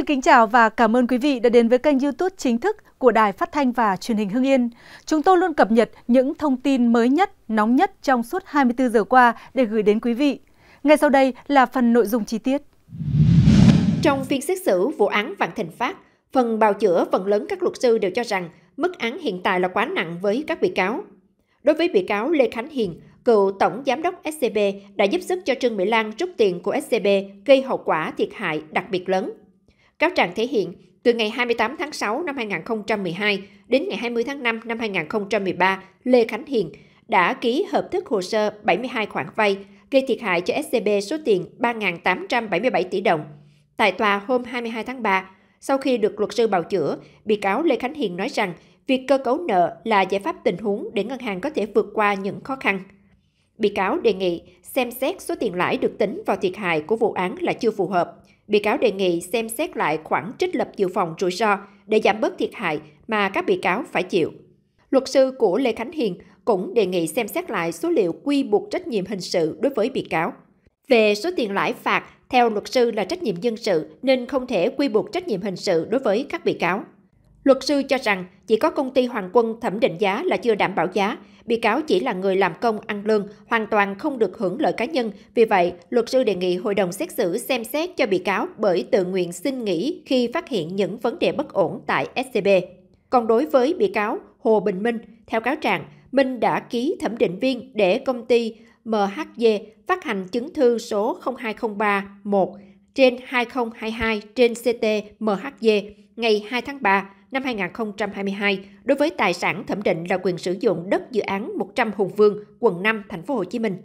Xin kính chào và cảm ơn quý vị đã đến với kênh YouTube chính thức của Đài Phát thanh và Truyền hình Hưng Yên. Chúng tôi luôn cập nhật những thông tin mới nhất, nóng nhất trong suốt 24 giờ qua để gửi đến quý vị. Ngay sau đây là phần nội dung chi tiết. Trong phiên xét xử vụ án Vạn Thịnh Phát, phần bào chữa phần lớn các luật sư đều cho rằng mức án hiện tại là quá nặng với các bị cáo. Đối với bị cáo Lê Khánh Hiền, cựu tổng giám đốc SCB đã giúp sức cho Trương Mỹ Lan rút tiền của SCB gây hậu quả thiệt hại đặc biệt lớn. Cáo trạng thể hiện, từ ngày 28 tháng 6 năm 2012 đến ngày 20 tháng 5 năm 2013, Lê Khánh Hiền đã ký hợp thức hồ sơ 72 khoản vay, gây thiệt hại cho SCB số tiền 3.877 tỷ đồng. Tại tòa hôm 22 tháng 3, sau khi được luật sư bào chữa, bị cáo Lê Khánh Hiền nói rằng việc cơ cấu nợ là giải pháp tình huống để ngân hàng có thể vượt qua những khó khăn. Bị cáo đề nghị xem xét số tiền lãi được tính vào thiệt hại của vụ án là chưa phù hợp. Bị cáo đề nghị xem xét lại khoản trích lập dự phòng rủi ro để giảm bớt thiệt hại mà các bị cáo phải chịu. Luật sư của Lê Khánh Hiền cũng đề nghị xem xét lại số liệu quy buộc trách nhiệm hình sự đối với bị cáo. Về số tiền lãi phạt, theo luật sư là trách nhiệm dân sự nên không thể quy buộc trách nhiệm hình sự đối với các bị cáo. Luật sư cho rằng chỉ có công ty Hoàng Quân thẩm định giá là chưa đảm bảo giá, bị cáo chỉ là người làm công ăn lương, hoàn toàn không được hưởng lợi cá nhân. Vì vậy, luật sư đề nghị hội đồng xét xử xem xét cho bị cáo bởi tự nguyện xin nghỉ khi phát hiện những vấn đề bất ổn tại SCB. Còn đối với bị cáo Hồ Bình Minh, theo cáo trạng, Minh đã ký thẩm định viên để công ty MHD phát hành chứng thư số 02031 trên 2022 trên CT MHD ngày 2 tháng 3 năm 2022 đối với tài sản thẩm định là quyền sử dụng đất dự án 100 Hùng Vương, quận 5, thành phố Hồ Chí Minh.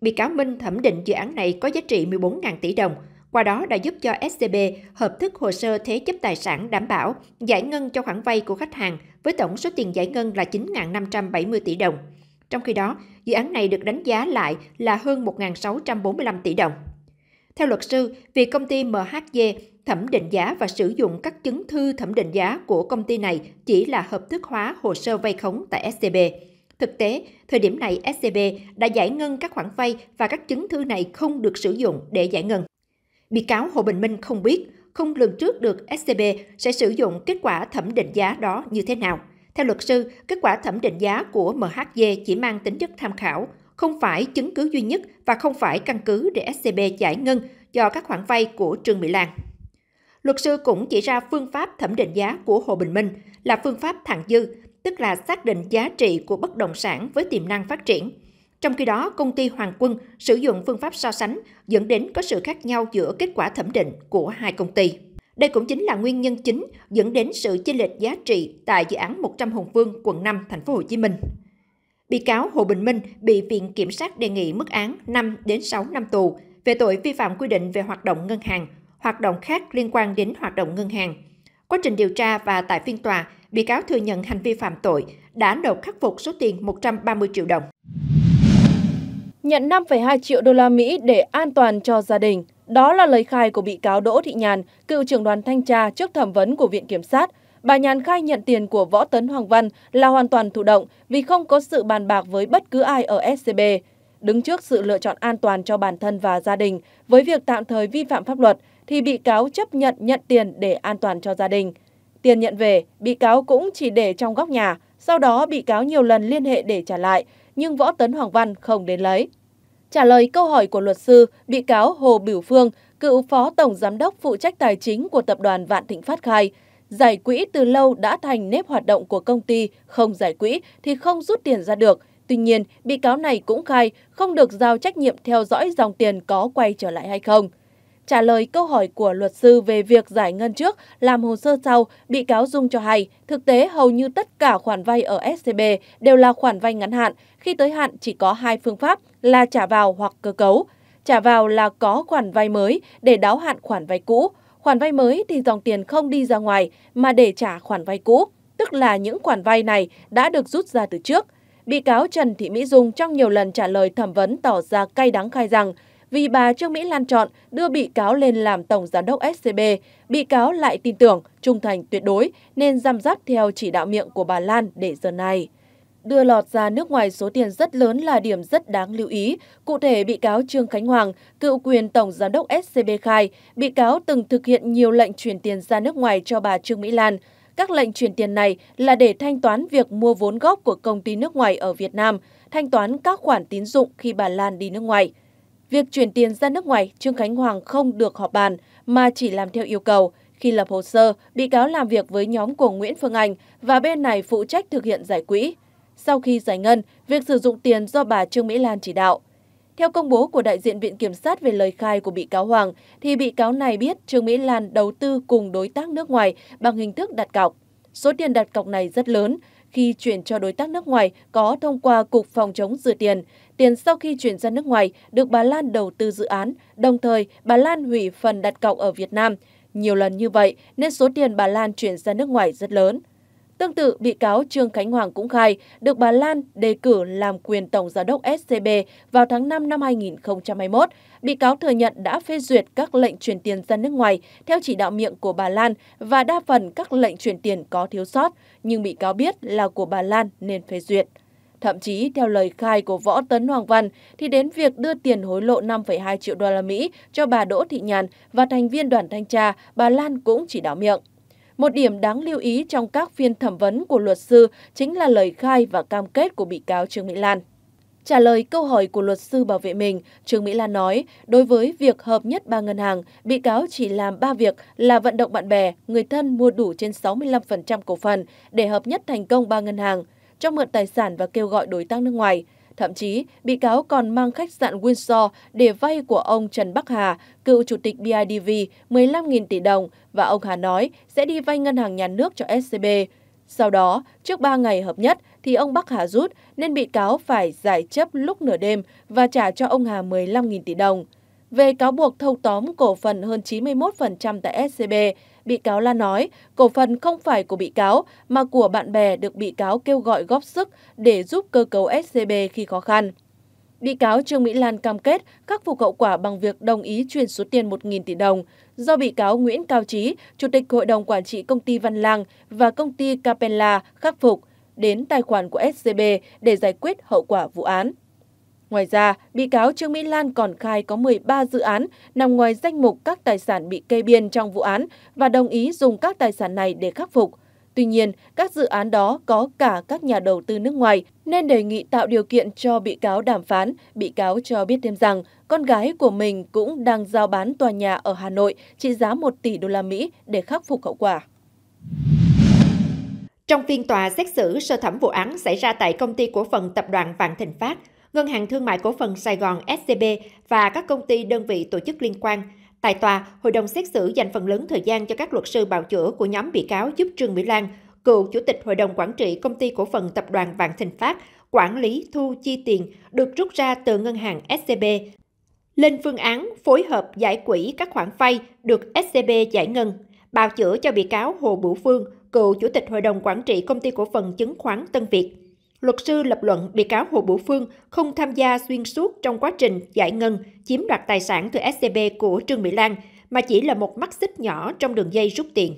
Bị cáo Minh thẩm định dự án này có giá trị 14.000 tỷ đồng, qua đó đã giúp cho SCB hợp thức hồ sơ thế chấp tài sản đảm bảo, giải ngân cho khoản vay của khách hàng với tổng số tiền giải ngân là 9.570 tỷ đồng. Trong khi đó, dự án này được đánh giá lại là hơn 1.645 tỷ đồng. Theo luật sư, việc công ty MHG thẩm định giá và sử dụng các chứng thư thẩm định giá của công ty này chỉ là hợp thức hóa hồ sơ vay khống tại SCB. Thực tế, thời điểm này SCB đã giải ngân các khoản vay và các chứng thư này không được sử dụng để giải ngân. Bị cáo Hồ Bình Minh không biết, không lường trước được SCB sẽ sử dụng kết quả thẩm định giá đó như thế nào. Theo luật sư, kết quả thẩm định giá của MHG chỉ mang tính chất tham khảo, không phải chứng cứ duy nhất và không phải căn cứ để SCB giải ngân cho các khoản vay của Trương Mỹ Lan. Luật sư cũng chỉ ra phương pháp thẩm định giá của Hồ Bình Minh là phương pháp thặng dư, tức là xác định giá trị của bất động sản với tiềm năng phát triển. Trong khi đó, công ty Hoàng Quân sử dụng phương pháp so sánh dẫn đến có sự khác nhau giữa kết quả thẩm định của hai công ty. Đây cũng chính là nguyên nhân chính dẫn đến sự chênh lệch giá trị tại dự án 100 Hùng Vương, quận 5, thành phố Hồ Chí Minh. Bị cáo Hồ Bình Minh bị Viện Kiểm sát đề nghị mức án 5 đến 6 năm tù về tội vi phạm quy định về hoạt động ngân hàng, hoạt động khác liên quan đến hoạt động ngân hàng. Quá trình điều tra và tại phiên tòa, bị cáo thừa nhận hành vi phạm tội, đã nộp khắc phục số tiền 130 triệu đồng. Nhận 5,2 triệu đô la Mỹ để an toàn cho gia đình. Đó là lời khai của bị cáo Đỗ Thị Nhàn, cựu trưởng đoàn thanh tra trước thẩm vấn của Viện Kiểm sát. Bà Nhàn khai nhận tiền của Võ Tấn Hoàng Văn là hoàn toàn thụ động vì không có sự bàn bạc với bất cứ ai ở SCB. Đứng trước sự lựa chọn an toàn cho bản thân và gia đình với việc tạm thời vi phạm pháp luật, thì bị cáo chấp nhận nhận tiền để an toàn cho gia đình. Tiền nhận về, bị cáo cũng chỉ để trong góc nhà, sau đó bị cáo nhiều lần liên hệ để trả lại, nhưng Võ Tấn Hoàng Văn không đến lấy. Trả lời câu hỏi của luật sư, bị cáo Hồ biểu Phương, cựu phó tổng giám đốc phụ trách tài chính của tập đoàn Vạn Thịnh Phát khai, giải quỹ từ lâu đã thành nếp hoạt động của công ty, không giải quỹ thì không rút tiền ra được. Tuy nhiên, bị cáo này cũng khai không được giao trách nhiệm theo dõi dòng tiền có quay trở lại hay không. Trả lời câu hỏi của luật sư về việc giải ngân trước, làm hồ sơ sau, bị cáo Dung cho hay, thực tế hầu như tất cả khoản vay ở SCB đều là khoản vay ngắn hạn, khi tới hạn chỉ có hai phương pháp là trả vào hoặc cơ cấu. Trả vào là có khoản vay mới để đáo hạn khoản vay cũ. Khoản vay mới thì dòng tiền không đi ra ngoài mà để trả khoản vay cũ, tức là những khoản vay này đã được rút ra từ trước. Bị cáo Trần Thị Mỹ Dung trong nhiều lần trả lời thẩm vấn tỏ ra cay đắng khai rằng vì bà Trương Mỹ Lan chọn đưa bị cáo lên làm tổng giám đốc SCB, bị cáo lại tin tưởng, trung thành tuyệt đối nên giam dắt theo chỉ đạo miệng của bà Lan để giờ này đưa lọt ra nước ngoài số tiền rất lớn là điểm rất đáng lưu ý. Cụ thể, bị cáo Trương Khánh Hoàng, cựu quyền Tổng Giám đốc SCB khai, bị cáo từng thực hiện nhiều lệnh chuyển tiền ra nước ngoài cho bà Trương Mỹ Lan. Các lệnh chuyển tiền này là để thanh toán việc mua vốn góp của công ty nước ngoài ở Việt Nam, thanh toán các khoản tín dụng khi bà Lan đi nước ngoài. Việc chuyển tiền ra nước ngoài, Trương Khánh Hoàng không được họp bàn mà chỉ làm theo yêu cầu. Khi lập hồ sơ, bị cáo làm việc với nhóm của Nguyễn Phương Anh và bên này phụ trách thực hiện giải quỹ. Sau khi giải ngân, việc sử dụng tiền do bà Trương Mỹ Lan chỉ đạo. Theo công bố của đại diện Viện Kiểm sát về lời khai của bị cáo Hoàng, thì bị cáo này biết Trương Mỹ Lan đầu tư cùng đối tác nước ngoài bằng hình thức đặt cọc. Số tiền đặt cọc này rất lớn, khi chuyển cho đối tác nước ngoài có thông qua Cục Phòng chống rửa tiền. Tiền sau khi chuyển ra nước ngoài được bà Lan đầu tư dự án, đồng thời bà Lan hủy phần đặt cọc ở Việt Nam. Nhiều lần như vậy nên số tiền bà Lan chuyển ra nước ngoài rất lớn. Tương tự, bị cáo Trương Khánh Hoàng cũng khai được bà Lan đề cử làm quyền tổng giám đốc SCB vào tháng 5 năm 2021. Bị cáo thừa nhận đã phê duyệt các lệnh chuyển tiền ra nước ngoài theo chỉ đạo miệng của bà Lan và đa phần các lệnh chuyển tiền có thiếu sót, nhưng bị cáo biết là của bà Lan nên phê duyệt. Thậm chí, theo lời khai của Võ Tấn Hoàng Văn, thì đến việc đưa tiền hối lộ 5,2 triệu đô la Mỹ cho bà Đỗ Thị Nhàn và thành viên đoàn thanh tra, bà Lan cũng chỉ đạo miệng. Một điểm đáng lưu ý trong các phiên thẩm vấn của luật sư chính là lời khai và cam kết của bị cáo Trương Mỹ Lan. Trả lời câu hỏi của luật sư bảo vệ mình, Trương Mỹ Lan nói, đối với việc hợp nhất ba ngân hàng, bị cáo chỉ làm ba việc là vận động bạn bè, người thân mua đủ trên 65% cổ phần để hợp nhất thành công ba ngân hàng, cho mượn tài sản và kêu gọi đối tác nước ngoài – Thậm chí, bị cáo còn mang khách sạn Windsor để vay của ông Trần Bắc Hà, cựu chủ tịch BIDV, 15.000 tỷ đồng và ông Hà nói sẽ đi vay ngân hàng nhà nước cho SCB. Sau đó, trước 3 ngày hợp nhất thì ông Bắc Hà rút nên bị cáo phải giải chấp lúc nửa đêm và trả cho ông Hà 15.000 tỷ đồng. Về cáo buộc thâu tóm cổ phần hơn 91% tại SCB, bị cáo Lan nói cổ phần không phải của bị cáo mà của bạn bè được bị cáo kêu gọi góp sức để giúp cơ cấu SCB khi khó khăn. Bị cáo Trương Mỹ Lan cam kết khắc phục hậu quả bằng việc đồng ý chuyển số tiền 1.000 tỷ đồng do bị cáo Nguyễn Cao Trí, Chủ tịch Hội đồng Quản trị Công ty Văn Lang và Công ty Capella khắc phục đến tài khoản của SCB để giải quyết hậu quả vụ án. Ngoài ra, bị cáo Trương Mỹ Lan còn khai có 13 dự án nằm ngoài danh mục các tài sản bị kê biên trong vụ án và đồng ý dùng các tài sản này để khắc phục. Tuy nhiên, các dự án đó có cả các nhà đầu tư nước ngoài nên đề nghị tạo điều kiện cho bị cáo đàm phán. Bị cáo cho biết thêm rằng con gái của mình cũng đang giao bán tòa nhà ở Hà Nội trị giá 1 tỷ đô la Mỹ để khắc phục hậu quả. Trong phiên tòa xét xử sơ thẩm vụ án xảy ra tại công ty cổ phần tập đoàn Vạn Thịnh Phát, Ngân hàng Thương mại Cổ phần Sài Gòn SCB và các công ty đơn vị tổ chức liên quan. Tại tòa, hội đồng xét xử dành phần lớn thời gian cho các luật sư bào chữa của nhóm bị cáo giúp Trương Mỹ Lan, cựu chủ tịch hội đồng quản trị công ty cổ phần tập đoàn Vạn Thịnh Phát, quản lý thu chi tiền được rút ra từ ngân hàng SCB. Lên phương án phối hợp giải quỹ các khoản vay được SCB giải ngân, bào chữa cho bị cáo Hồ Bửu Phương, cựu chủ tịch hội đồng quản trị công ty cổ phần chứng khoán Tân Việt. Luật sư lập luận bị cáo Hồ Bửu Phương không tham gia xuyên suốt trong quá trình giải ngân, chiếm đoạt tài sản từ SCB của Trương Mỹ Lan, mà chỉ là một mắt xích nhỏ trong đường dây rút tiền.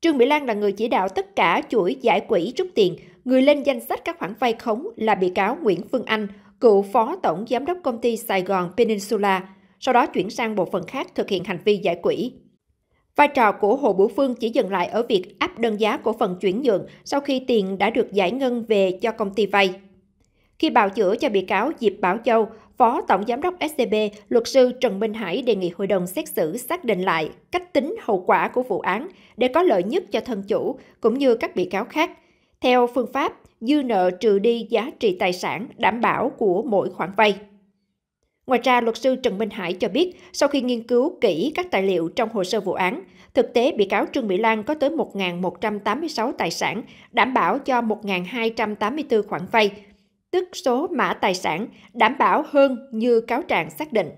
Trương Mỹ Lan là người chỉ đạo tất cả chuỗi giải quỹ rút tiền, người lên danh sách các khoản vay khống là bị cáo Nguyễn Phương Anh, cựu phó tổng giám đốc công ty Sài Gòn Peninsula, sau đó chuyển sang bộ phận khác thực hiện hành vi giải quỹ. Vai trò của Hồ Bửu Phương chỉ dừng lại ở việc áp đơn giá cổ phần chuyển nhượng sau khi tiền đã được giải ngân về cho công ty vay. Khi bào chữa cho bị cáo Diệp Bảo Châu, Phó Tổng Giám đốc SCB, luật sư Trần Minh Hải đề nghị hội đồng xét xử xác định lại cách tính hậu quả của vụ án để có lợi nhất cho thân chủ cũng như các bị cáo khác. Theo phương pháp, dư nợ trừ đi giá trị tài sản đảm bảo của mỗi khoản vay. Ngoài ra, luật sư Trần Minh Hải cho biết, sau khi nghiên cứu kỹ các tài liệu trong hồ sơ vụ án, thực tế bị cáo Trương Mỹ Lan có tới 1.186 tài sản, đảm bảo cho 1.284 khoản vay, tức số mã tài sản đảm bảo hơn như cáo trạng xác định.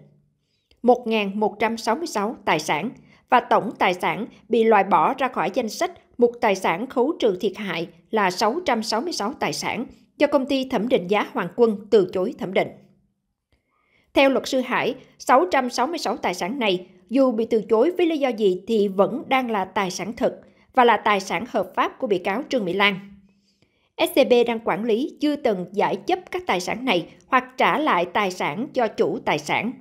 1.166 tài sản và tổng tài sản bị loại bỏ ra khỏi danh sách mục tài sản khấu trừ thiệt hại là 666 tài sản do công ty thẩm định giá Hoàng Quân từ chối thẩm định. Theo luật sư Hải, 666 tài sản này dù bị từ chối với lý do gì thì vẫn đang là tài sản thực và là tài sản hợp pháp của bị cáo Trương Mỹ Lan. SCB đang quản lý chưa từng giải chấp các tài sản này hoặc trả lại tài sản cho chủ tài sản.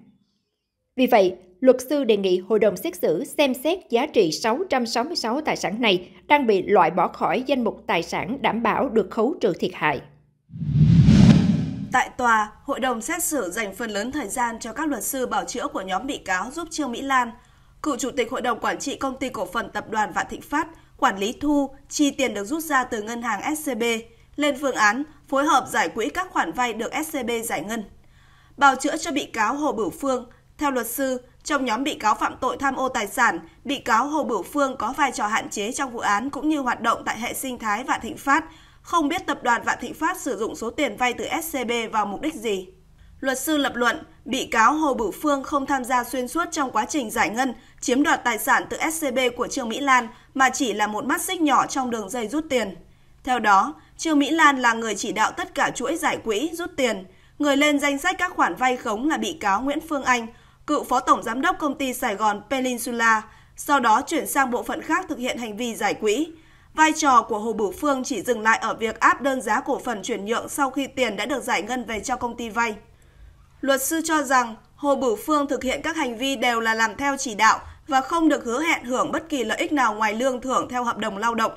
Vì vậy, luật sư đề nghị hội đồng xét xử xem xét giá trị 666 tài sản này đang bị loại bỏ khỏi danh mục tài sản đảm bảo được khấu trừ thiệt hại. Tại tòa, hội đồng xét xử dành phần lớn thời gian cho các luật sư bảo chữa của nhóm bị cáo giúp Trương Mỹ Lan, cựu chủ tịch hội đồng quản trị công ty cổ phần tập đoàn Vạn Thịnh Phát, quản lý thu, chi tiền được rút ra từ ngân hàng SCB, lên phương án phối hợp giải quỹ các khoản vay được SCB giải ngân. Bào chữa cho bị cáo Hồ Bửu Phương, theo luật sư, trong nhóm bị cáo phạm tội tham ô tài sản, bị cáo Hồ Bửu Phương có vai trò hạn chế trong vụ án cũng như hoạt động tại hệ sinh thái Vạn Thịnh Phát, không biết tập đoàn Vạn Thịnh Phát sử dụng số tiền vay từ SCB vào mục đích gì. Luật sư lập luận, bị cáo Hồ Bửu Phương không tham gia xuyên suốt trong quá trình giải ngân, chiếm đoạt tài sản từ SCB của Trương Mỹ Lan mà chỉ là một mắt xích nhỏ trong đường dây rút tiền. Theo đó, Trương Mỹ Lan là người chỉ đạo tất cả chuỗi giải quỹ rút tiền. Người lên danh sách các khoản vay khống là bị cáo Nguyễn Phương Anh, cựu phó tổng giám đốc công ty Sài Gòn Peninsula, sau đó chuyển sang bộ phận khác thực hiện hành vi giải quỹ. Vai trò của Hồ Bửu Phương chỉ dừng lại ở việc áp đơn giá cổ phần chuyển nhượng sau khi tiền đã được giải ngân về cho công ty vay. Luật sư cho rằng Hồ Bửu Phương thực hiện các hành vi đều là làm theo chỉ đạo và không được hứa hẹn hưởng bất kỳ lợi ích nào ngoài lương thưởng theo hợp đồng lao động.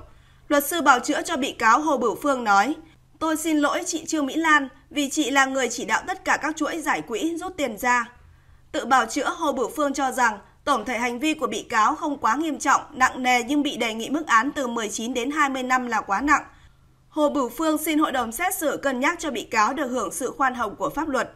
Luật sư bảo chữa cho bị cáo Hồ Bửu Phương nói, Tôi xin lỗi chị Trương Mỹ Lan vì chị là người chỉ đạo tất cả các chuỗi giải quỹ rút tiền ra. Tự bảo chữa Hồ Bửu Phương cho rằng tổng thể hành vi của bị cáo không quá nghiêm trọng, nặng nề nhưng bị đề nghị mức án từ 19 đến 20 năm là quá nặng. Hồ Bửu Phương xin hội đồng xét xử cân nhắc cho bị cáo được hưởng sự khoan hồng của pháp luật.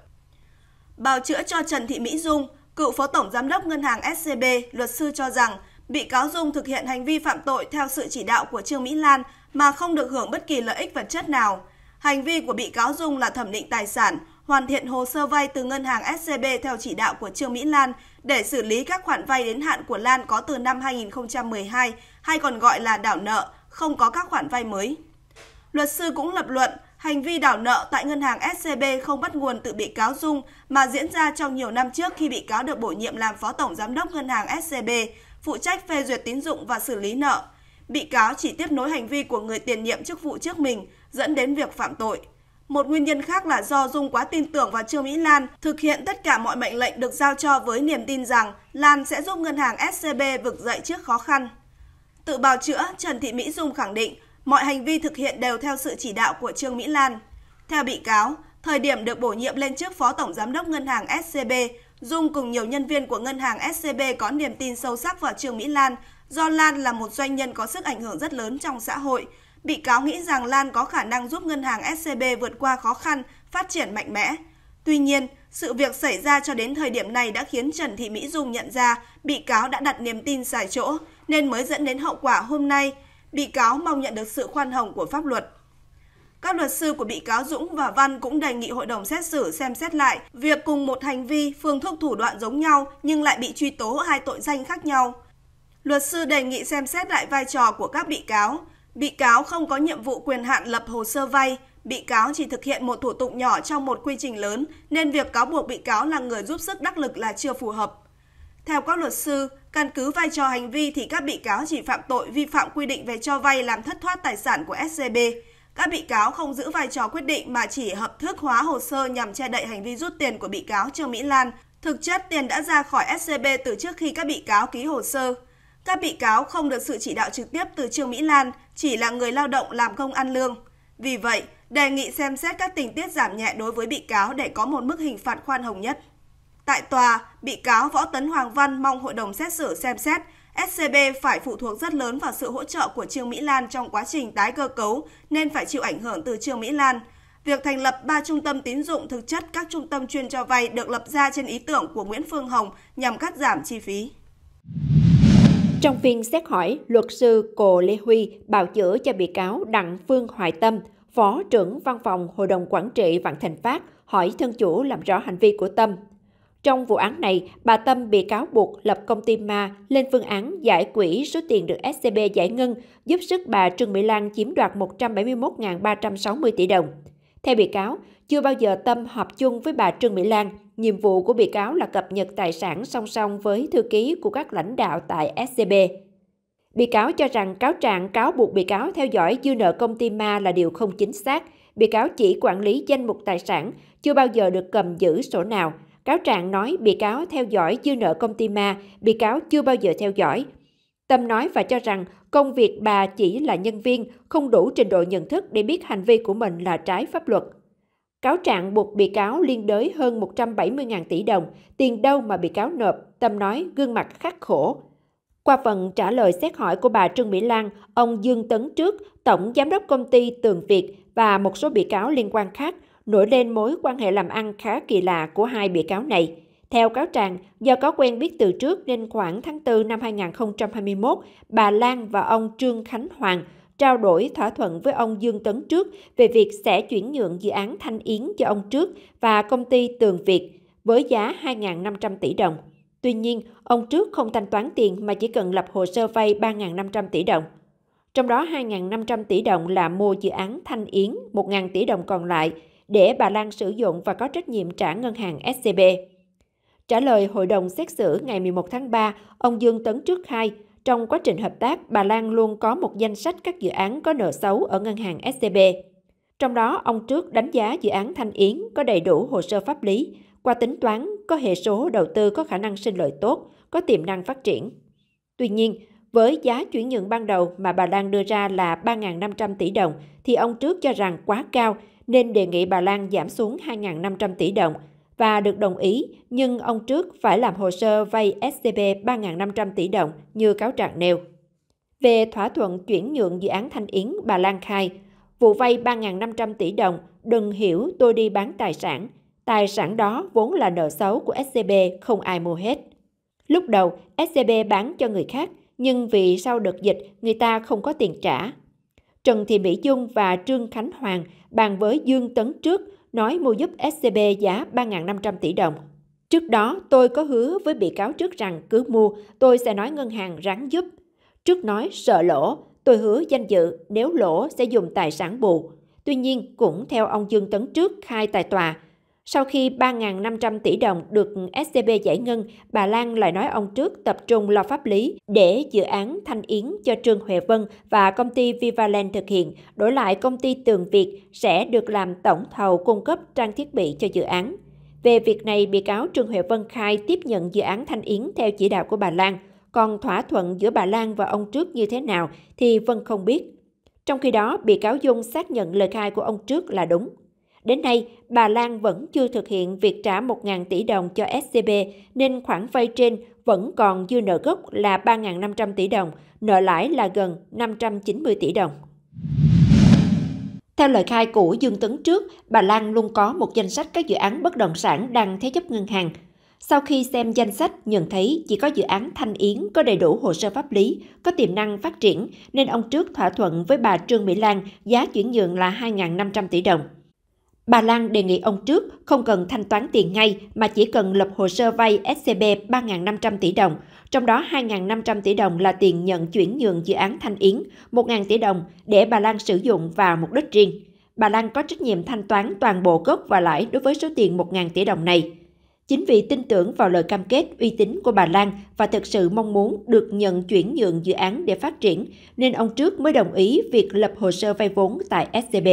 Bào chữa cho Trần Thị Mỹ Dung, cựu phó tổng giám đốc ngân hàng SCB, luật sư cho rằng bị cáo Dung thực hiện hành vi phạm tội theo sự chỉ đạo của Trương Mỹ Lan mà không được hưởng bất kỳ lợi ích vật chất nào. Hành vi của bị cáo Dung là thẩm định tài sản, hoàn thiện hồ sơ vay từ ngân hàng SCB theo chỉ đạo của Trương Mỹ Lan để xử lý các khoản vay đến hạn của Lan có từ năm 2012 hay còn gọi là đảo nợ, không có các khoản vay mới. Luật sư cũng lập luận hành vi đảo nợ tại ngân hàng SCB không bắt nguồn từ bị cáo Dung mà diễn ra trong nhiều năm trước khi bị cáo được bổ nhiệm làm phó tổng giám đốc ngân hàng SCB, phụ trách phê duyệt tín dụng và xử lý nợ. Bị cáo chỉ tiếp nối hành vi của người tiền nhiệm chức vụ trước mình, dẫn đến việc phạm tội. Một nguyên nhân khác là do Dung quá tin tưởng vào Trương Mỹ Lan thực hiện tất cả mọi mệnh lệnh được giao cho với niềm tin rằng Lan sẽ giúp ngân hàng SCB vực dậy trước khó khăn. Tự bào chữa, Trần Thị Mỹ Dung khẳng định mọi hành vi thực hiện đều theo sự chỉ đạo của Trương Mỹ Lan. Theo bị cáo, thời điểm được bổ nhiệm lên chức Phó Tổng Giám đốc Ngân hàng SCB, Dung cùng nhiều nhân viên của Ngân hàng SCB có niềm tin sâu sắc vào Trương Mỹ Lan do Lan là một doanh nhân có sức ảnh hưởng rất lớn trong xã hội. Bị cáo nghĩ rằng Lan có khả năng giúp ngân hàng SCB vượt qua khó khăn, phát triển mạnh mẽ. Tuy nhiên, sự việc xảy ra cho đến thời điểm này đã khiến Trần Thị Mỹ Dung nhận ra bị cáo đã đặt niềm tin sai chỗ, nên mới dẫn đến hậu quả hôm nay. Bị cáo mong nhận được sự khoan hồng của pháp luật. Các luật sư của bị cáo Dũng và Văn cũng đề nghị hội đồng xét xử xem xét lại việc cùng một hành vi, phương thức thủ đoạn giống nhau nhưng lại bị truy tố hai tội danh khác nhau. Luật sư đề nghị xem xét lại vai trò của các bị cáo. Bị cáo không có nhiệm vụ quyền hạn lập hồ sơ vay, bị cáo chỉ thực hiện một thủ tục nhỏ trong một quy trình lớn nên việc cáo buộc bị cáo là người giúp sức đắc lực là chưa phù hợp. Theo các luật sư, căn cứ vai trò hành vi thì các bị cáo chỉ phạm tội vi phạm quy định về cho vay làm thất thoát tài sản của SCB. Các bị cáo không giữ vai trò quyết định mà chỉ hợp thức hóa hồ sơ nhằm che đậy hành vi rút tiền của bị cáo Trương Mỹ Lan. Thực chất tiền đã ra khỏi SCB từ trước khi các bị cáo ký hồ sơ. Các bị cáo không được sự chỉ đạo trực tiếp từ Trương Mỹ Lan, chỉ là người lao động làm công ăn lương. Vì vậy, đề nghị xem xét các tình tiết giảm nhẹ đối với bị cáo để có một mức hình phạt khoan hồng nhất. Tại tòa, bị cáo Võ Tấn Hoàng Văn mong hội đồng xét xử xem xét SCB phải phụ thuộc rất lớn vào sự hỗ trợ của Trương Mỹ Lan trong quá trình tái cơ cấu nên phải chịu ảnh hưởng từ Trương Mỹ Lan. Việc thành lập 3 trung tâm tín dụng thực chất các trung tâm chuyên cho vay được lập ra trên ý tưởng của Nguyễn Phương Hồng nhằm cắt giảm chi phí. Trong phiên xét hỏi, luật sư Cồ Lê Huy bào chữa cho bị cáo Đặng Phương Hoài Tâm, Phó trưởng Văn phòng Hội đồng Quản trị Vạn Thành Phát, hỏi thân chủ làm rõ hành vi của Tâm. Trong vụ án này, bà Tâm bị cáo buộc lập công ty ma lên phương án giải quỹ số tiền được SCB giải ngân, giúp sức bà Trương Mỹ Lan chiếm đoạt 171.360 tỷ đồng. Theo bị cáo, chưa bao giờ Tâm họp chung với bà Trương Mỹ Lan. Nhiệm vụ của bị cáo là cập nhật tài sản song song với thư ký của các lãnh đạo tại SCB. Bị cáo cho rằng cáo trạng cáo buộc bị cáo theo dõi dư nợ công ty ma là điều không chính xác. Bị cáo chỉ quản lý danh mục tài sản, chưa bao giờ được cầm giữ sổ nào. Cáo trạng nói bị cáo theo dõi dư nợ công ty ma, bị cáo chưa bao giờ theo dõi. Tâm nói và cho rằng công việc bà chỉ là nhân viên, không đủ trình độ nhận thức để biết hành vi của mình là trái pháp luật. Cáo trạng buộc bị cáo liên đới hơn 170.000 tỷ đồng, tiền đâu mà bị cáo nộp, Tâm nói gương mặt khắc khổ. Qua phần trả lời xét hỏi của bà Trương Mỹ Lan, ông Dương Tấn Trước, Tổng Giám đốc công ty Tường Việt và một số bị cáo liên quan khác nổi lên mối quan hệ làm ăn khá kỳ lạ của hai bị cáo này. Theo cáo trạng, do có quen biết từ trước nên khoảng tháng 4 năm 2021, bà Lan và ông Trương Khánh Hoàng trao đổi thỏa thuận với ông Dương Tấn Trước về việc sẽ chuyển nhượng dự án Thanh Yến cho ông Trước và công ty Tường Việt với giá 2.500 tỷ đồng. Tuy nhiên, ông Trước không thanh toán tiền mà chỉ cần lập hồ sơ vay 3.500 tỷ đồng. Trong đó 2.500 tỷ đồng là mua dự án Thanh Yến, 1.000 tỷ đồng còn lại để bà Lan sử dụng và có trách nhiệm trả ngân hàng SCB. Trả lời hội đồng xét xử ngày 11 tháng 3, ông Dương Tấn Trước khai, trong quá trình hợp tác, bà Lan luôn có một danh sách các dự án có nợ xấu ở ngân hàng SCB. Trong đó, ông Trước đánh giá dự án Thanh Yến có đầy đủ hồ sơ pháp lý, qua tính toán có hệ số đầu tư có khả năng sinh lợi tốt, có tiềm năng phát triển. Tuy nhiên, với giá chuyển nhượng ban đầu mà bà Lan đưa ra là 3.500 tỷ đồng, thì ông Trước cho rằng quá cao nên đề nghị bà Lan giảm xuống 2.500 tỷ đồng và được đồng ý, nhưng ông trước phải làm hồ sơ vay SCB 3.500 tỷ đồng như cáo trạng nêu. Về thỏa thuận chuyển nhượng dự án Thanh Yến, bà Lan khai, vụ vay 3.500 tỷ đồng, đừng hiểu tôi đi bán tài sản. Tài sản đó vốn là nợ xấu của SCB, không ai mua hết. Lúc đầu, SCB bán cho người khác, nhưng vì sau đợt dịch, người ta không có tiền trả. Trần Thị Mỹ Dung và Trương Khánh Hoàng bàn với Dương Tấn Trước nói mua giúp SCB giá 3.500 tỷ đồng. Trước đó, tôi có hứa với bị cáo trước rằng cứ mua, tôi sẽ nói ngân hàng ráng giúp. Trước nói sợ lỗ, tôi hứa danh dự, nếu lỗ sẽ dùng tài sản bù. Tuy nhiên, cũng theo ông Dương Tấn Trước khai tại tòa, sau khi 3.500 tỷ đồng được SCB giải ngân, bà Lan lại nói ông trước tập trung lo pháp lý để dự án Thanh Yến cho Trương Huệ Vân và công ty Vivaland thực hiện, đổi lại công ty Tường Việt sẽ được làm tổng thầu cung cấp trang thiết bị cho dự án. Về việc này, bị cáo Trương Huệ Vân khai tiếp nhận dự án Thanh Yến theo chỉ đạo của bà Lan, còn thỏa thuận giữa bà Lan và ông trước như thế nào thì Vân không biết. Trong khi đó, bị cáo Dung xác nhận lời khai của ông trước là đúng. Đến nay, bà Lan vẫn chưa thực hiện việc trả 1.000 tỷ đồng cho SCB nên khoản vay trên vẫn còn dư nợ gốc là 3.500 tỷ đồng, nợ lãi là gần 590 tỷ đồng. Theo lời khai của Dương Tấn trước, bà Lan luôn có một danh sách các dự án bất động sản đang thế chấp ngân hàng. Sau khi xem danh sách, nhận thấy chỉ có dự án Thanh Yến có đầy đủ hồ sơ pháp lý, có tiềm năng phát triển, nên ông trước thỏa thuận với bà Trương Mỹ Lan giá chuyển nhượng là 2.500 tỷ đồng. Bà Lan đề nghị ông trước không cần thanh toán tiền ngay mà chỉ cần lập hồ sơ vay SCB 3.500 tỷ đồng, trong đó 2.500 tỷ đồng là tiền nhận chuyển nhượng dự án Thanh Yến, 1.000 tỷ đồng để bà Lan sử dụng vào mục đích riêng. Bà Lan có trách nhiệm thanh toán toàn bộ gốc và lãi đối với số tiền 1.000 tỷ đồng này. Chính vì tin tưởng vào lời cam kết uy tín của bà Lan và thực sự mong muốn được nhận chuyển nhượng dự án để phát triển, nên ông trước mới đồng ý việc lập hồ sơ vay vốn tại SCB.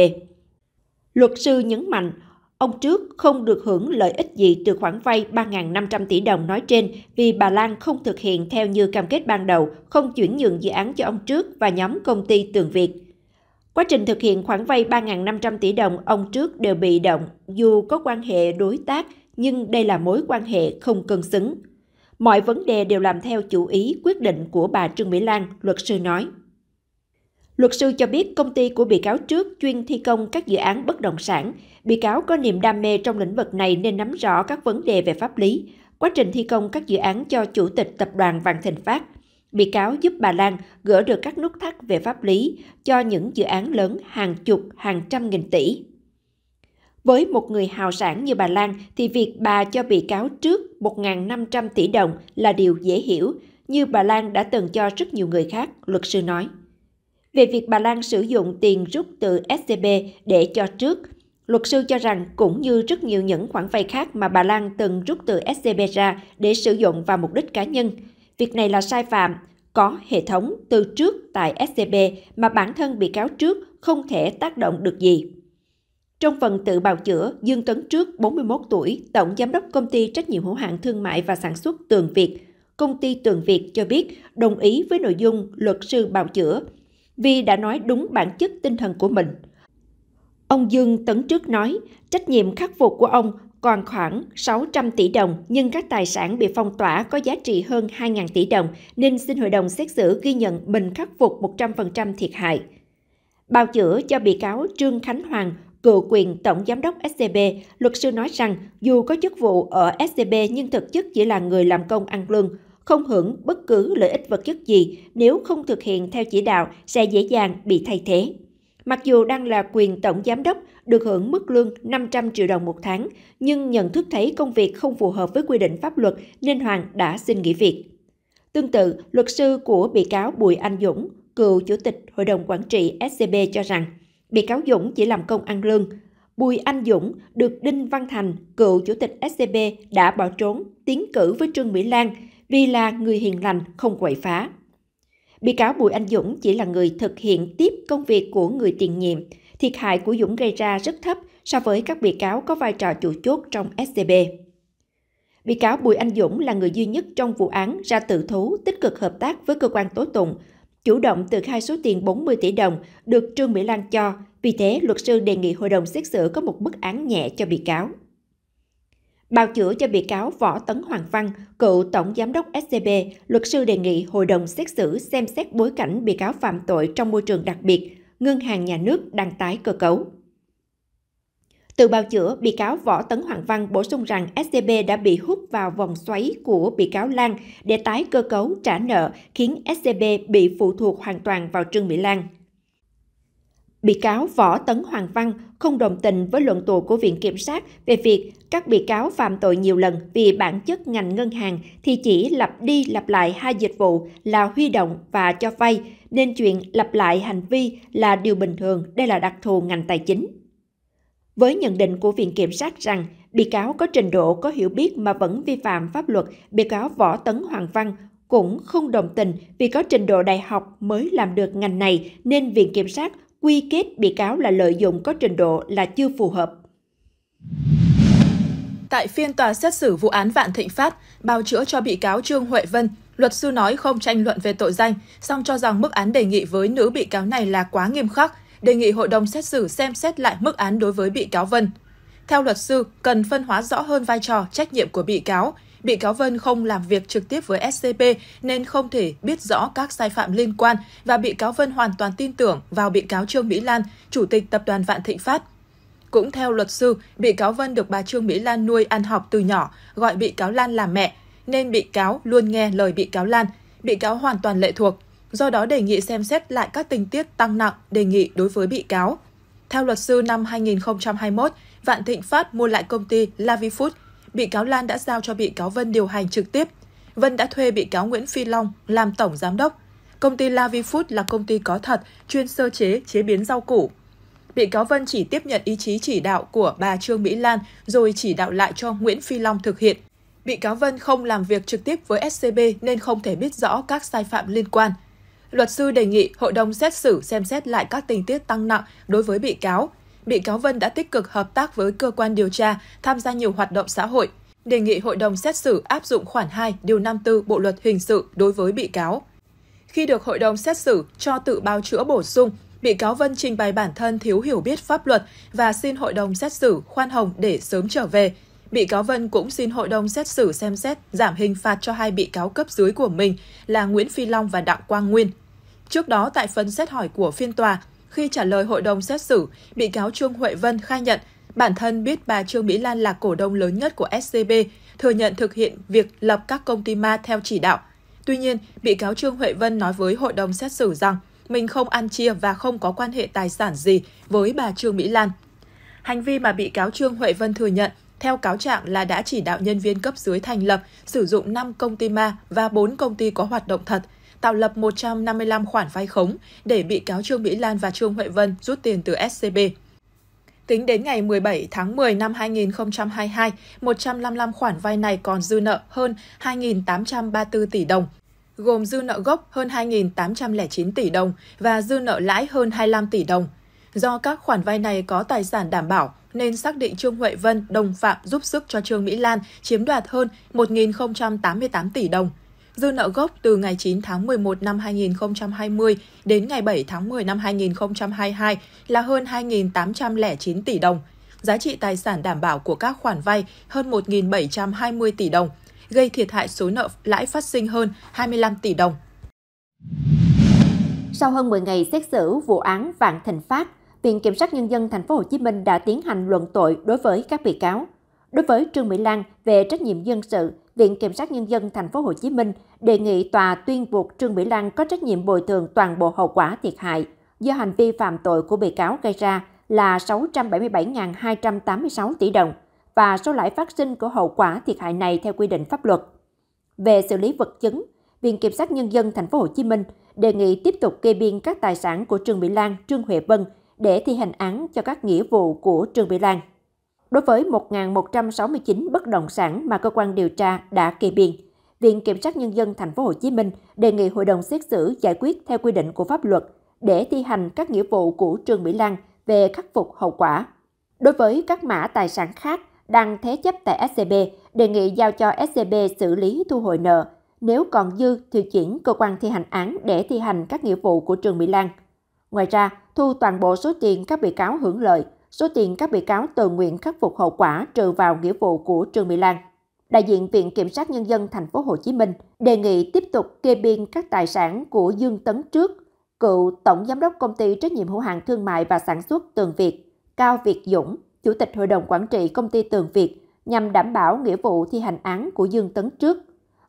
Luật sư nhấn mạnh, ông trước không được hưởng lợi ích gì từ khoản vay 3.500 tỷ đồng nói trên vì bà Lan không thực hiện theo như cam kết ban đầu, không chuyển nhượng dự án cho ông trước và nhóm công ty Tường Việt. Quá trình thực hiện khoản vay 3.500 tỷ đồng, ông trước đều bị động, dù có quan hệ đối tác, nhưng đây là mối quan hệ không cân xứng. Mọi vấn đề đều làm theo chủ ý quyết định của bà Trương Mỹ Lan, luật sư nói. Luật sư cho biết công ty của bị cáo trước chuyên thi công các dự án bất động sản. Bị cáo có niềm đam mê trong lĩnh vực này nên nắm rõ các vấn đề về pháp lý. Quá trình thi công các dự án cho chủ tịch tập đoàn Vạn Thịnh Phát, bị cáo giúp bà Lan gỡ được các nút thắt về pháp lý cho những dự án lớn hàng chục, hàng trăm nghìn tỷ. Với một người hào sản như bà Lan thì việc bà cho bị cáo trước 1.500 tỷ đồng là điều dễ hiểu, như bà Lan đã từng cho rất nhiều người khác, luật sư nói về việc bà Lan sử dụng tiền rút từ SCB để cho trước. Luật sư cho rằng cũng như rất nhiều những khoản vay khác mà bà Lan từng rút từ SCB ra để sử dụng vào mục đích cá nhân. Việc này là sai phạm, có hệ thống từ trước tại SCB mà bản thân bị cáo trước không thể tác động được gì. Trong phần tự bào chữa, Dương Tấn Trước, 41 tuổi, Tổng Giám đốc Công ty Trách nhiệm hữu hạn Thương mại và Sản xuất Tường Việt, Công ty Tường Việt cho biết đồng ý với nội dung luật sư bào chữa vì đã nói đúng bản chất tinh thần của mình. Ông Dương Tấn Trước nói, trách nhiệm khắc phục của ông còn khoảng 600 tỷ đồng nhưng các tài sản bị phong tỏa có giá trị hơn 2.000 tỷ đồng nên xin hội đồng xét xử ghi nhận mình khắc phục 100% thiệt hại. Bào chữa cho bị cáo Trương Khánh Hoàng, cựu quyền tổng giám đốc SCB, luật sư nói rằng dù có chức vụ ở SCB nhưng thực chất chỉ là người làm công ăn lương, không hưởng bất cứ lợi ích vật chất gì nếu không thực hiện theo chỉ đạo sẽ dễ dàng bị thay thế. Mặc dù đang là quyền tổng giám đốc, được hưởng mức lương 500 triệu đồng một tháng, nhưng nhận thức thấy công việc không phù hợp với quy định pháp luật nên Hoàng đã xin nghỉ việc. Tương tự, luật sư của bị cáo Bùi Anh Dũng, cựu chủ tịch Hội đồng Quản trị SCB cho rằng, bị cáo Dũng chỉ làm công ăn lương. Bùi Anh Dũng được Đinh Văn Thành, cựu chủ tịch SCB đã bỏ trốn, tiến cử với Trương Mỹ Lan vì là người hiền lành, không quậy phá. Bị cáo Bùi Anh Dũng chỉ là người thực hiện tiếp công việc của người tiền nhiệm. Thiệt hại của Dũng gây ra rất thấp so với các bị cáo có vai trò chủ chốt trong SCB. Bị cáo Bùi Anh Dũng là người duy nhất trong vụ án ra tự thú tích cực hợp tác với cơ quan tố tụng, chủ động từ khai số tiền 40 tỷ đồng được Trương Mỹ Lan cho, vì thế luật sư đề nghị hội đồng xét xử có một mức án nhẹ cho bị cáo. Bào chữa cho bị cáo Võ Tấn Hoàng Văn, cựu tổng giám đốc SCB, luật sư đề nghị hội đồng xét xử xem xét bối cảnh bị cáo phạm tội trong môi trường đặc biệt, ngân hàng nhà nước đang tái cơ cấu. Từ bào chữa, bị cáo Võ Tấn Hoàng Văn bổ sung rằng SCB đã bị hút vào vòng xoáy của bị cáo Lan để tái cơ cấu trả nợ, khiến SCB bị phụ thuộc hoàn toàn vào Trương Mỹ Lan. Bị cáo Võ Tấn Hoàng Văn không đồng tình với luận tội của Viện Kiểm sát về việc các bị cáo phạm tội nhiều lần vì bản chất ngành ngân hàng thì chỉ lặp đi lặp lại hai dịch vụ là huy động và cho vay, nên chuyện lặp lại hành vi là điều bình thường, đây là đặc thù ngành tài chính. Với nhận định của Viện Kiểm sát rằng bị cáo có trình độ có hiểu biết mà vẫn vi phạm pháp luật, bị cáo Võ Tấn Hoàng Văn cũng không đồng tình vì có trình độ đại học mới làm được ngành này nên Viện Kiểm sát quy kết bị cáo là lợi dụng có trình độ là chưa phù hợp. Tại phiên tòa xét xử vụ án Vạn Thịnh Phát, bào chữa cho bị cáo Trương Huệ Vân, luật sư nói không tranh luận về tội danh, song cho rằng mức án đề nghị với nữ bị cáo này là quá nghiêm khắc, đề nghị hội đồng xét xử xem xét lại mức án đối với bị cáo Vân. Theo luật sư, cần phân hóa rõ hơn vai trò, trách nhiệm của bị cáo, bị cáo Vân không làm việc trực tiếp với SCB nên không thể biết rõ các sai phạm liên quan và bị cáo Vân hoàn toàn tin tưởng vào bị cáo Trương Mỹ Lan, chủ tịch tập đoàn Vạn Thịnh Phát. Cũng theo luật sư, bị cáo Vân được bà Trương Mỹ Lan nuôi ăn học từ nhỏ, gọi bị cáo Lan là mẹ, nên bị cáo luôn nghe lời bị cáo Lan, bị cáo hoàn toàn lệ thuộc. Do đó đề nghị xem xét lại các tình tiết tăng nặng đề nghị đối với bị cáo. Theo luật sư năm 2021, Vạn Thịnh Phát mua lại công ty Lavifood bị cáo Lan đã giao cho bị cáo Vân điều hành trực tiếp. Vân đã thuê bị cáo Nguyễn Phi Long làm tổng giám đốc. Công ty Lavi Food là công ty có thật, chuyên sơ chế, chế biến rau củ. Bị cáo Vân chỉ tiếp nhận ý chí chỉ đạo của bà Trương Mỹ Lan rồi chỉ đạo lại cho Nguyễn Phi Long thực hiện. Bị cáo Vân không làm việc trực tiếp với SCB nên không thể biết rõ các sai phạm liên quan. Luật sư đề nghị hội đồng xét xử xem xét lại các tình tiết tăng nặng đối với bị cáo, bị cáo Vân đã tích cực hợp tác với cơ quan điều tra, tham gia nhiều hoạt động xã hội. Đề nghị hội đồng xét xử áp dụng khoản 2 điều 54 Bộ luật hình sự đối với bị cáo. Khi được hội đồng xét xử cho tự bào chữa bổ sung, bị cáo Vân trình bày bản thân thiếu hiểu biết pháp luật và xin hội đồng xét xử khoan hồng để sớm trở về. Bị cáo Vân cũng xin hội đồng xét xử xem xét giảm hình phạt cho hai bị cáo cấp dưới của mình là Nguyễn Phi Long và Đặng Quang Nguyên. Trước đó, tại phần xét hỏi của phiên tòa, khi trả lời hội đồng xét xử, bị cáo Trương Huệ Vân khai nhận bản thân biết bà Trương Mỹ Lan là cổ đông lớn nhất của SCB, thừa nhận thực hiện việc lập các công ty ma theo chỉ đạo. Tuy nhiên, bị cáo Trương Huệ Vân nói với hội đồng xét xử rằng mình không ăn chia và không có quan hệ tài sản gì với bà Trương Mỹ Lan. Hành vi mà bị cáo Trương Huệ Vân thừa nhận theo cáo trạng là đã chỉ đạo nhân viên cấp dưới thành lập, sử dụng 5 công ty ma và 4 công ty có hoạt động thật, tạo lập 155 khoản vay khống để bị cáo Trương Mỹ Lan và Trương Huệ Vân rút tiền từ SCB. Tính đến ngày 17 tháng 10 năm 2022, 155 khoản vay này còn dư nợ hơn 2.834 tỷ đồng. gồm dư nợ gốc hơn 2.809 tỷ đồng và dư nợ lãi hơn 25 tỷ đồng. Do các khoản vay này có tài sản đảm bảo, nên xác định Trương Huệ Vân đồng phạm giúp sức cho Trương Mỹ Lan chiếm đoạt hơn 1.088 tỷ đồng. Dư nợ gốc từ ngày 9 tháng 11 năm 2020 đến ngày 7 tháng 10 năm 2022 là hơn 2.809 tỷ đồng. Giá trị tài sản đảm bảo của các khoản vay hơn 1.720 tỷ đồng, gây thiệt hại số nợ lãi phát sinh hơn 25 tỷ đồng. Sau hơn 10 ngày xét xử vụ án Vạn Thịnh Phát, Viện Kiểm sát Nhân dân Thành phố Hồ Chí Minh đã tiến hành luận tội đối với các bị cáo. Đối với Trương Mỹ Lan về trách nhiệm dân sự, Viện Kiểm sát Nhân dân Thành phố Hồ Chí Minh đề nghị tòa tuyên buộc Trương Mỹ Lan có trách nhiệm bồi thường toàn bộ hậu quả thiệt hại do hành vi phạm tội của bị cáo gây ra là 677.286 tỷ đồng và số lãi phát sinh của hậu quả thiệt hại này theo quy định pháp luật. Về xử lý vật chứng, Viện Kiểm sát Nhân dân Thành phố Hồ Chí Minh đề nghị tiếp tục kê biên các tài sản của Trương Mỹ Lan, Trương Huệ Vân để thi hành án cho các nghĩa vụ của Trương Mỹ Lan. Đối với 1.169 bất động sản mà cơ quan điều tra đã kê biên, Viện Kiểm sát Nhân dân Thành phố Hồ Chí Minh đề nghị hội đồng xét xử giải quyết theo quy định của pháp luật để thi hành các nghĩa vụ của Trương Mỹ Lan về khắc phục hậu quả. Đối với các mã tài sản khác đang thế chấp tại SCB, đề nghị giao cho SCB xử lý thu hồi nợ. Nếu còn dư thì chuyển cơ quan thi hành án để thi hành các nghĩa vụ của Trương Mỹ Lan. Ngoài ra, thu toàn bộ số tiền các bị cáo hưởng lợi, số tiền các bị cáo tự nguyện khắc phục hậu quả trừ vào nghĩa vụ của Trương Mỹ Lan. Đại diện Viện Kiểm sát Nhân dân Thành phố Hồ Chí Minh đề nghị tiếp tục kê biên các tài sản của Dương Tấn Trước, cựu Tổng Giám đốc Công ty Trách nhiệm hữu hạn Thương mại và Sản xuất Tường Việt, Cao Việt Dũng, Chủ tịch Hội đồng Quản trị Công ty Tường Việt nhằm đảm bảo nghĩa vụ thi hành án của Dương Tấn Trước.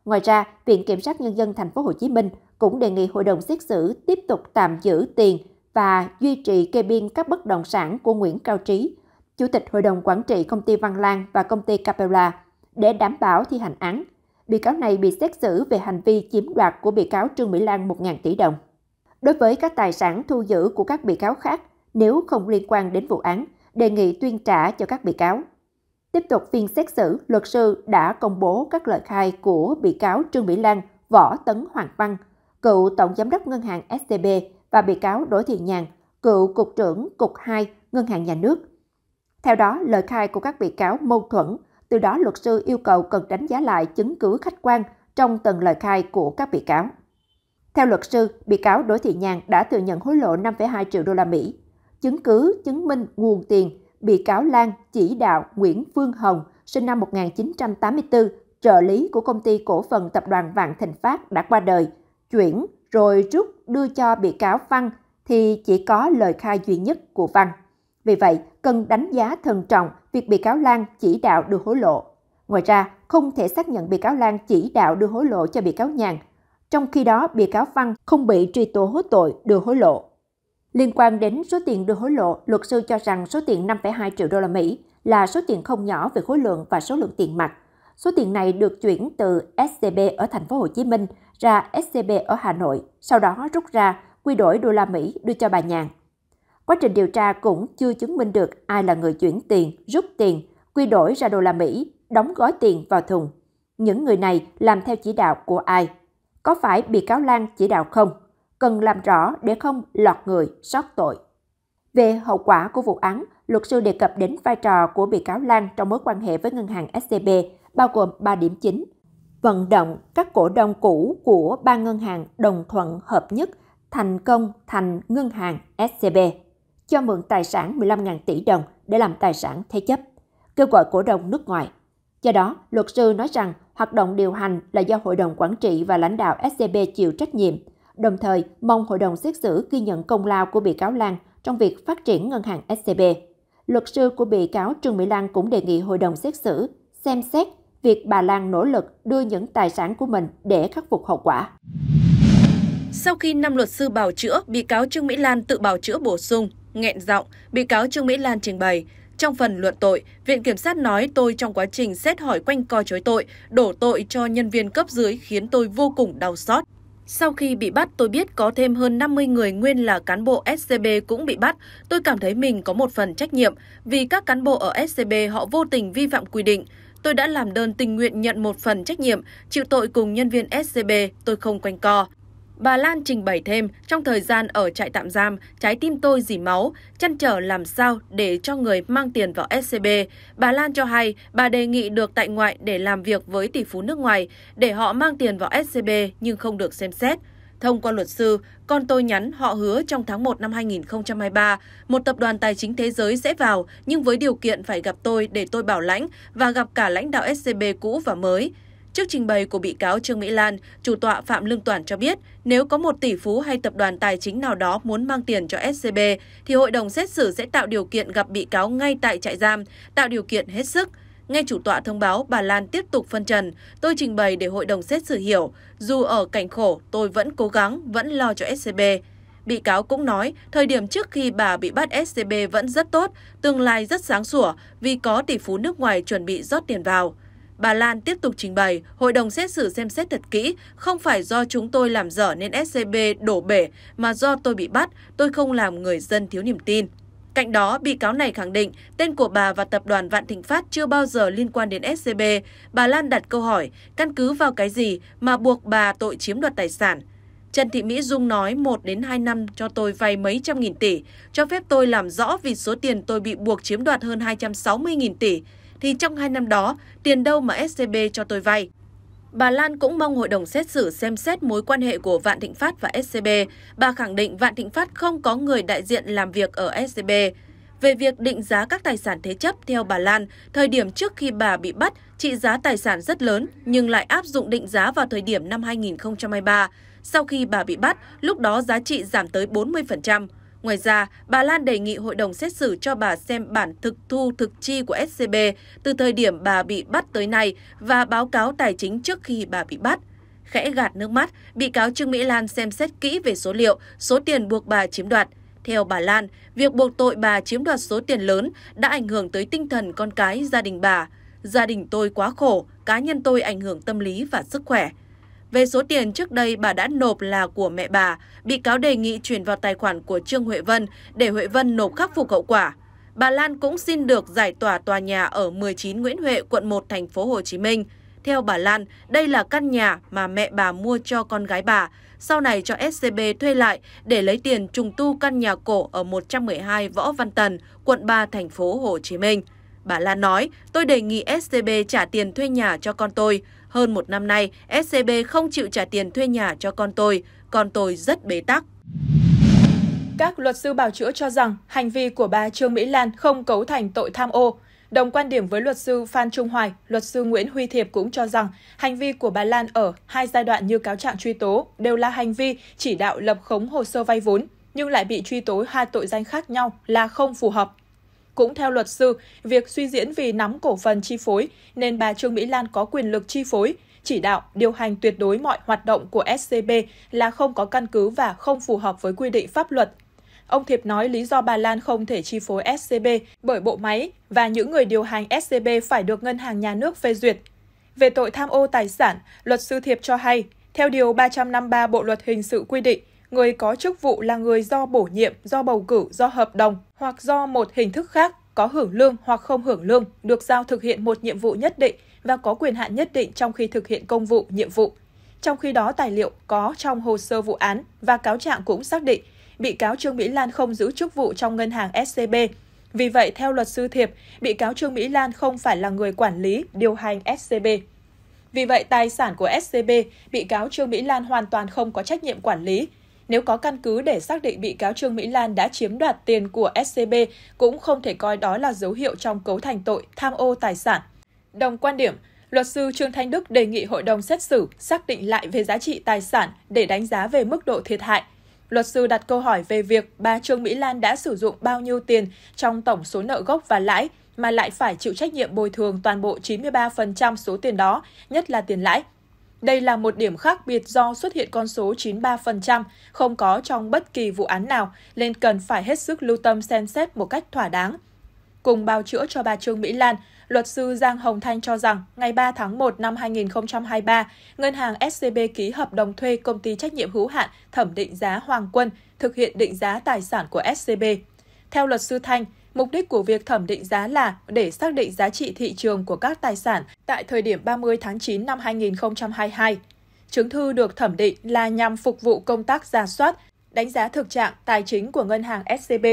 Ngoài ra, Viện Kiểm sát Nhân dân Thành phố Hồ Chí Minh cũng đề nghị hội đồng xét xử tiếp tục tạm giữ tiền và duy trì kê biên các bất động sản của Nguyễn Cao Trí, Chủ tịch Hội đồng Quản trị Công ty Văn Lang và Công ty Capella để đảm bảo thi hành án. Bị cáo này bị xét xử về hành vi chiếm đoạt của bị cáo Trương Mỹ Lan 1.000 tỷ đồng. Đối với các tài sản thu giữ của các bị cáo khác, nếu không liên quan đến vụ án, đề nghị tuyên trả cho các bị cáo. Tiếp tục phiên xét xử, luật sư đã công bố các lời khai của bị cáo Trương Mỹ Lan, Võ Tấn Hoàng Văn, cựu Tổng Giám đốc Ngân hàng SCB và bị cáo Đỗ Thị Nhàn, cựu Cục trưởng Cục 2 Ngân hàng Nhà nước. Theo đó, lời khai của các bị cáo mâu thuẫn, từ đó luật sư yêu cầu cần đánh giá lại chứng cứ khách quan trong từng lời khai của các bị cáo. Theo luật sư, bị cáo Đỗ Thị Nhàn đã thừa nhận hối lộ 5,2 triệu đô la Mỹ. Chứng cứ chứng minh nguồn tiền bị cáo Lan chỉ đạo Nguyễn Phương Hồng, sinh năm 1984, trợ lý của công ty cổ phần tập đoàn Vạn Thịnh Phát đã qua đời, chuyển rồi rút đưa cho bị cáo Văn thì chỉ có lời khai duy nhất của Văn. Vì vậy, cần đánh giá thận trọng việc bị cáo Lan chỉ đạo đưa hối lộ. Ngoài ra, không thể xác nhận bị cáo Lan chỉ đạo đưa hối lộ cho bị cáo Nhàn. Trong khi đó, bị cáo Văn không bị truy tố tội đưa hối lộ. Liên quan đến số tiền đưa hối lộ, luật sư cho rằng số tiền 5,2 triệu đô la Mỹ là số tiền không nhỏ về khối lượng và số lượng tiền mặt. Số tiền này được chuyển từ SCB ở thành phố Hồ Chí Minh ra SCB ở Hà Nội, sau đó rút ra quy đổi đô la Mỹ đưa cho bà Nhàn. Quá trình điều tra cũng chưa chứng minh được ai là người chuyển tiền, rút tiền, quy đổi ra đô la Mỹ, đóng gói tiền vào thùng. Những người này làm theo chỉ đạo của ai? Có phải bị cáo Lan chỉ đạo không? Cần làm rõ để không lọt người, sót tội. Về hậu quả của vụ án, luật sư đề cập đến vai trò của bị cáo Lan trong mối quan hệ với ngân hàng SCB, bao gồm 3 điểm chính vận động các cổ đông cũ của ba ngân hàng đồng thuận hợp nhất thành công thành ngân hàng SCB, cho mượn tài sản 15.000 tỷ đồng để làm tài sản thế chấp, kêu gọi cổ đông nước ngoài. Do đó, luật sư nói rằng hoạt động điều hành là do hội đồng quản trị và lãnh đạo SCB chịu trách nhiệm, đồng thời mong hội đồng xét xử ghi nhận công lao của bị cáo Lan trong việc phát triển ngân hàng SCB. Luật sư của bị cáo Trương Mỹ Lan cũng đề nghị hội đồng xét xử xem xét việc bà Lan nỗ lực đưa những tài sản của mình để khắc phục hậu quả. Sau khi năm luật sư bào chữa, bị cáo Trương Mỹ Lan tự bào chữa bổ sung, nghẹn giọng, bị cáo Trương Mỹ Lan trình bày. Trong phần luận tội, Viện Kiểm sát nói tôi trong quá trình xét hỏi quanh co chối tội, đổ tội cho nhân viên cấp dưới khiến tôi vô cùng đau xót. Sau khi bị bắt, tôi biết có thêm hơn 50 người nguyên là cán bộ SCB cũng bị bắt. Tôi cảm thấy mình có một phần trách nhiệm vì các cán bộ ở SCB họ vô tình vi phạm quy định. Tôi đã làm đơn tình nguyện nhận một phần trách nhiệm, chịu tội cùng nhân viên SCB, tôi không quanh co. Bà Lan trình bày thêm, trong thời gian ở trại tạm giam, trái tim tôi dỉ máu, chăn trở làm sao để cho người mang tiền vào SCB. Bà Lan cho hay bà đề nghị được tại ngoại để làm việc với tỷ phú nước ngoài, để họ mang tiền vào SCB nhưng không được xem xét. Thông qua luật sư, con tôi nhắn họ hứa trong tháng 1 năm 2023, một tập đoàn tài chính thế giới sẽ vào, nhưng với điều kiện phải gặp tôi để tôi bảo lãnh và gặp cả lãnh đạo SCB cũ và mới. Trước trình bày của bị cáo Trương Mỹ Lan, chủ tọa Phạm Lương Toản cho biết, nếu có một tỷ phú hay tập đoàn tài chính nào đó muốn mang tiền cho SCB, thì hội đồng xét xử sẽ tạo điều kiện gặp bị cáo ngay tại trại giam, tạo điều kiện hết sức. Nghe chủ tọa thông báo, bà Lan tiếp tục phân trần. Tôi trình bày để hội đồng xét xử hiểu, dù ở cảnh khổ, tôi vẫn cố gắng, vẫn lo cho SCB. Bị cáo cũng nói, thời điểm trước khi bà bị bắt SCB vẫn rất tốt, tương lai rất sáng sủa vì có tỷ phú nước ngoài chuẩn bị rót tiền vào. Bà Lan tiếp tục trình bày, hội đồng xét xử xem xét thật kỹ, không phải do chúng tôi làm dở nên SCB đổ bể, mà do tôi bị bắt, tôi không làm người dân thiếu niềm tin. Cạnh đó, bị cáo này khẳng định tên của bà và tập đoàn Vạn Thịnh Phát chưa bao giờ liên quan đến SCB. Bà Lan đặt câu hỏi, căn cứ vào cái gì mà buộc bà tội chiếm đoạt tài sản? Trần Thị Mỹ Dung nói 1 đến 2 năm cho tôi vay mấy trăm nghìn tỷ, cho phép tôi làm rõ vì số tiền tôi bị buộc chiếm đoạt hơn 260 nghìn tỷ. Thì trong hai năm đó, tiền đâu mà SCB cho tôi vay? Bà Lan cũng mong hội đồng xét xử xem xét mối quan hệ của Vạn Thịnh Phát và SCB. Bà khẳng định Vạn Thịnh Phát không có người đại diện làm việc ở SCB. Về việc định giá các tài sản thế chấp theo bà Lan, thời điểm trước khi bà bị bắt, trị giá tài sản rất lớn nhưng lại áp dụng định giá vào thời điểm năm 2023. Sau khi bà bị bắt, lúc đó giá trị giảm tới 40%. Ngoài ra, bà Lan đề nghị hội đồng xét xử cho bà xem bản thực thu thực chi của SCB từ thời điểm bà bị bắt tới nay và báo cáo tài chính trước khi bà bị bắt. Khẽ gạt nước mắt, bị cáo Trương Mỹ Lan xem xét kỹ về số liệu, số tiền buộc bà chiếm đoạt. Theo bà Lan, việc buộc tội bà chiếm đoạt số tiền lớn đã ảnh hưởng tới tinh thần con cái gia đình bà. Gia đình tôi quá khổ, cá nhân tôi ảnh hưởng tâm lý và sức khỏe. Về số tiền trước đây bà đã nộp là của mẹ bà, bị cáo đề nghị chuyển vào tài khoản của Trương Huệ Vân để Huệ Vân nộp khắc phục hậu quả. Bà Lan cũng xin được giải tỏa tòa nhà ở 19 Nguyễn Huệ, quận 1, thành phố Hồ Chí Minh. Theo bà Lan, đây là căn nhà mà mẹ bà mua cho con gái bà, sau này cho SCB thuê lại để lấy tiền trùng tu căn nhà cổ ở 112 Võ Văn Tần, quận 3, thành phố Hồ Chí Minh. Bà Lan nói, tôi đề nghị SCB trả tiền thuê nhà cho con tôi. Hơn một năm nay, SCB không chịu trả tiền thuê nhà cho con tôi. Con tôi rất bế tắc. Các luật sư bảo chữa cho rằng hành vi của bà Trương Mỹ Lan không cấu thành tội tham ô. Đồng quan điểm với luật sư Phan Trung Hoài, luật sư Nguyễn Huy Thiệp cũng cho rằng hành vi của bà Lan ở hai giai đoạn như cáo trạng truy tố đều là hành vi chỉ đạo lập khống hồ sơ vay vốn, nhưng lại bị truy tố hai tội danh khác nhau là không phù hợp. Cũng theo luật sư, việc suy diễn vì nắm cổ phần chi phối nên bà Trương Mỹ Lan có quyền lực chi phối, chỉ đạo, điều hành tuyệt đối mọi hoạt động của SCB là không có căn cứ và không phù hợp với quy định pháp luật. Ông Thiệp nói lý do bà Lan không thể chi phối SCB bởi bộ máy và những người điều hành SCB phải được ngân hàng nhà nước phê duyệt. Về tội tham ô tài sản, luật sư Thiệp cho hay, theo Điều 353 Bộ Luật Hình sự quy định, người có chức vụ là người do bổ nhiệm, do bầu cử, do hợp đồng hoặc do một hình thức khác có hưởng lương hoặc không hưởng lương được giao thực hiện một nhiệm vụ nhất định và có quyền hạn nhất định trong khi thực hiện công vụ, nhiệm vụ. Trong khi đó, tài liệu có trong hồ sơ vụ án và cáo trạng cũng xác định bị cáo Trương Mỹ Lan không giữ chức vụ trong ngân hàng SCB. Vì vậy, theo luật sư Thiệp, bị cáo Trương Mỹ Lan không phải là người quản lý, điều hành SCB. Vì vậy, tài sản của SCB, bị cáo Trương Mỹ Lan hoàn toàn không có trách nhiệm quản lý, nếu có căn cứ để xác định bị cáo Trương Mỹ Lan đã chiếm đoạt tiền của SCB, cũng không thể coi đó là dấu hiệu trong cấu thành tội tham ô tài sản. Đồng quan điểm, luật sư Trương Thanh Đức đề nghị hội đồng xét xử xác định lại về giá trị tài sản để đánh giá về mức độ thiệt hại. Luật sư đặt câu hỏi về việc bà Trương Mỹ Lan đã sử dụng bao nhiêu tiền trong tổng số nợ gốc và lãi mà lại phải chịu trách nhiệm bồi thường toàn bộ 93% số tiền đó, nhất là tiền lãi. Đây là một điểm khác biệt do xuất hiện con số 93% không có trong bất kỳ vụ án nào, nên cần phải hết sức lưu tâm xem xét một cách thỏa đáng. Cùng bào chữa cho bà Trương Mỹ Lan, luật sư Giang Hồng Thanh cho rằng ngày 3 tháng 1 năm 2023, ngân hàng SCB ký hợp đồng thuê công ty trách nhiệm hữu hạn thẩm định giá Hoàng Quân thực hiện định giá tài sản của SCB. Theo luật sư Thanh, Mục đích của việc thẩm định giá là để xác định giá trị thị trường của các tài sản tại thời điểm 30 tháng 9 năm 2022. Chứng thư được thẩm định là nhằm phục vụ công tác giả soát, đánh giá thực trạng tài chính của ngân hàng SCB.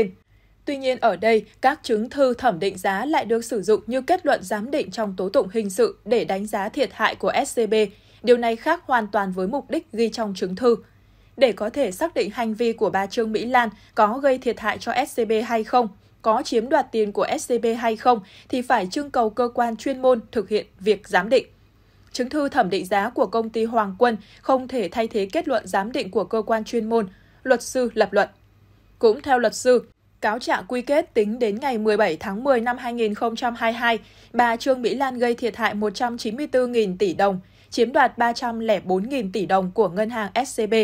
Tuy nhiên ở đây, các chứng thư thẩm định giá lại được sử dụng như kết luận giám định trong tố tụng hình sự để đánh giá thiệt hại của SCB. Điều này khác hoàn toàn với mục đích ghi trong chứng thư. Để có thể xác định hành vi của bà Trương Mỹ Lan có gây thiệt hại cho SCB hay không, có chiếm đoạt tiền của SCB hay không thì phải trưng cầu cơ quan chuyên môn thực hiện việc giám định. Chứng thư thẩm định giá của công ty Hoàng Quân không thể thay thế kết luận giám định của cơ quan chuyên môn, luật sư lập luận. Cũng theo luật sư, cáo trạng quy kết tính đến ngày 17 tháng 10 năm 2022, bà Trương Mỹ Lan gây thiệt hại 194.000 tỷ đồng, chiếm đoạt 304.000 tỷ đồng của ngân hàng SCB.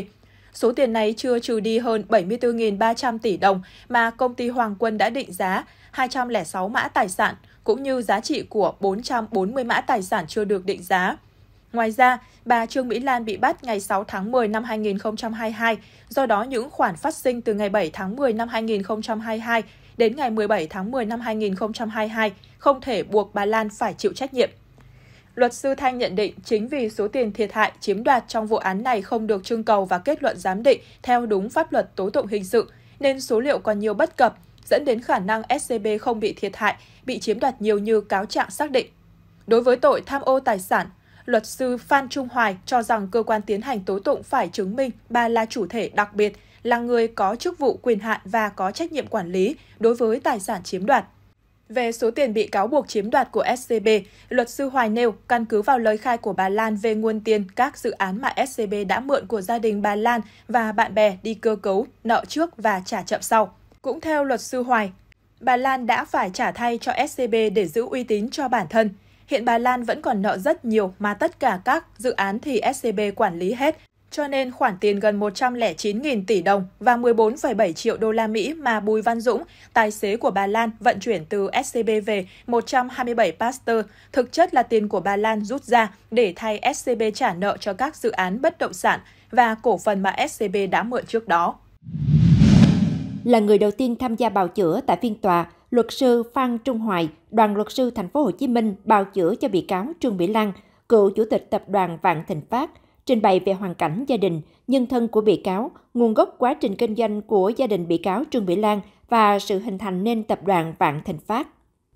Số tiền này chưa trừ đi hơn 74.300 tỷ đồng mà công ty Hoàng Quân đã định giá 206 mã tài sản, cũng như giá trị của 440 mã tài sản chưa được định giá. Ngoài ra, bà Trương Mỹ Lan bị bắt ngày 6 tháng 10 năm 2022, do đó những khoản phát sinh từ ngày 7 tháng 10 năm 2022 đến ngày 17 tháng 10 năm 2022 không thể buộc bà Lan phải chịu trách nhiệm. Luật sư Thanh nhận định chính vì số tiền thiệt hại chiếm đoạt trong vụ án này không được trưng cầu và kết luận giám định theo đúng pháp luật tố tụng hình sự, nên số liệu còn nhiều bất cập, dẫn đến khả năng SCB không bị thiệt hại, bị chiếm đoạt nhiều như cáo trạng xác định. Đối với tội tham ô tài sản, luật sư Phan Trung Hoài cho rằng cơ quan tiến hành tố tụng phải chứng minh bà là chủ thể đặc biệt, là người có chức vụ quyền hạn và có trách nhiệm quản lý đối với tài sản chiếm đoạt. Về số tiền bị cáo buộc chiếm đoạt của SCB, luật sư Hoài nêu căn cứ vào lời khai của bà Lan về nguồn tiền các dự án mà SCB đã mượn của gia đình bà Lan và bạn bè đi cơ cấu, nợ trước và trả chậm sau. Cũng theo luật sư Hoài, bà Lan đã phải trả thay cho SCB để giữ uy tín cho bản thân. Hiện bà Lan vẫn còn nợ rất nhiều mà tất cả các dự án thì SCB quản lý hết, cho nên khoản tiền gần 109.000 tỷ đồng và 14,7 triệu đô la Mỹ mà Bùi Văn Dũng, tài xế của bà Lan vận chuyển từ SCB về 127 Pasteur, thực chất là tiền của bà Lan rút ra để thay SCB trả nợ cho các dự án bất động sản và cổ phần mà SCB đã mượn trước đó. Là người đầu tiên tham gia bào chữa tại phiên tòa, luật sư Phan Trung Hoài, đoàn luật sư thành phố Hồ Chí Minh bào chữa cho bị cáo Trương Mỹ Lan, cựu chủ tịch tập đoàn Vạn Thịnh Phát, trình bày về hoàn cảnh gia đình, nhân thân của bị cáo, nguồn gốc quá trình kinh doanh của gia đình bị cáo Trương Mỹ Lan và sự hình thành nên tập đoàn Vạn Thịnh Phát.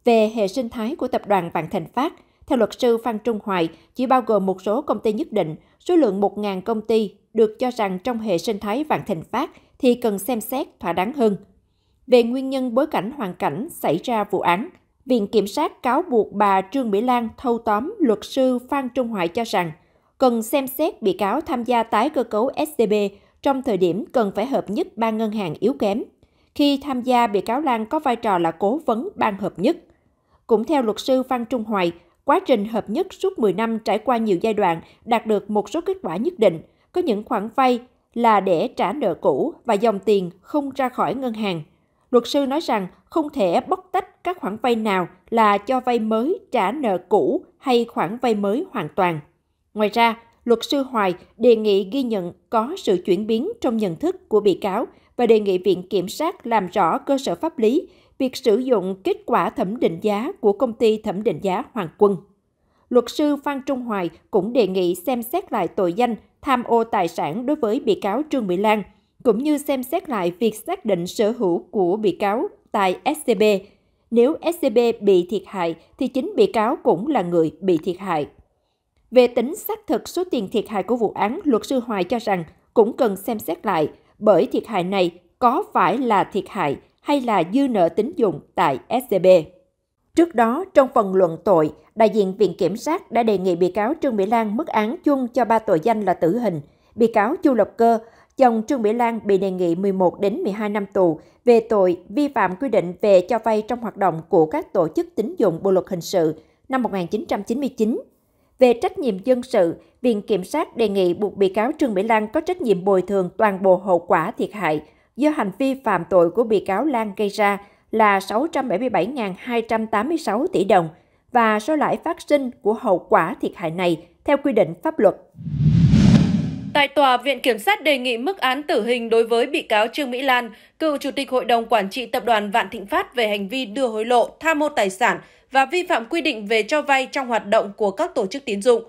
Về hệ sinh thái của tập đoàn Vạn Thịnh Phát, theo luật sư Phan Trung Hoài, chỉ bao gồm một số công ty nhất định, số lượng 1.000 công ty được cho rằng trong hệ sinh thái Vạn Thịnh Phát thì cần xem xét thỏa đáng hơn. Về nguyên nhân bối cảnh hoàn cảnh xảy ra vụ án, Viện Kiểm sát cáo buộc bà Trương Mỹ Lan thâu tóm luật sư Phan Trung Hoài cho rằng cần xem xét bị cáo tham gia tái cơ cấu SCB trong thời điểm cần phải hợp nhất ba ngân hàng yếu kém. Khi tham gia, bị cáo Lan có vai trò là cố vấn ban hợp nhất. Cũng theo luật sư Phan Trung Hoài, quá trình hợp nhất suốt 10 năm trải qua nhiều giai đoạn đạt được một số kết quả nhất định. Có những khoản vay là để trả nợ cũ và dòng tiền không ra khỏi ngân hàng. Luật sư nói rằng không thể bóc tách các khoản vay nào là cho vay mới trả nợ cũ hay khoản vay mới hoàn toàn. Ngoài ra, luật sư Hoài đề nghị ghi nhận có sự chuyển biến trong nhận thức của bị cáo và đề nghị Viện Kiểm sát làm rõ cơ sở pháp lý việc sử dụng kết quả thẩm định giá của công ty thẩm định giá Hoàng Quân. Luật sư Phan Trung Hoài cũng đề nghị xem xét lại tội danh tham ô tài sản đối với bị cáo Trương Mỹ Lan, cũng như xem xét lại việc xác định sở hữu của bị cáo tại SCB. Nếu SCB bị thiệt hại thì chính bị cáo cũng là người bị thiệt hại. Về tính xác thực số tiền thiệt hại của vụ án, luật sư Hoài cho rằng cũng cần xem xét lại bởi thiệt hại này có phải là thiệt hại hay là dư nợ tín dụng tại SCB. Trước đó, trong phần luận tội, đại diện Viện Kiểm sát đã đề nghị bị cáo Trương Mỹ Lan mức án chung cho ba tội danh là tử hình. Bị cáo Chu Lộc Cơ, chồng Trương Mỹ Lan bị đề nghị 11 đến 12 năm tù về tội vi phạm quy định về cho vay trong hoạt động của các tổ chức tín dụng Bộ luật hình sự năm 1999 về trách nhiệm dân sự, Viện Kiểm sát đề nghị buộc bị cáo Trương Mỹ Lan có trách nhiệm bồi thường toàn bộ hậu quả thiệt hại do hành vi phạm tội của bị cáo Lan gây ra là 677.286 tỷ đồng và số lãi phát sinh của hậu quả thiệt hại này theo quy định pháp luật. Tại tòa, Viện Kiểm sát đề nghị mức án tử hình đối với bị cáo Trương Mỹ Lan, cựu Chủ tịch Hội đồng Quản trị Tập đoàn Vạn Thịnh Phát về hành vi đưa hối lộ, tham mô tài sản và vi phạm quy định về cho vay trong hoạt động của các tổ chức tín dụng.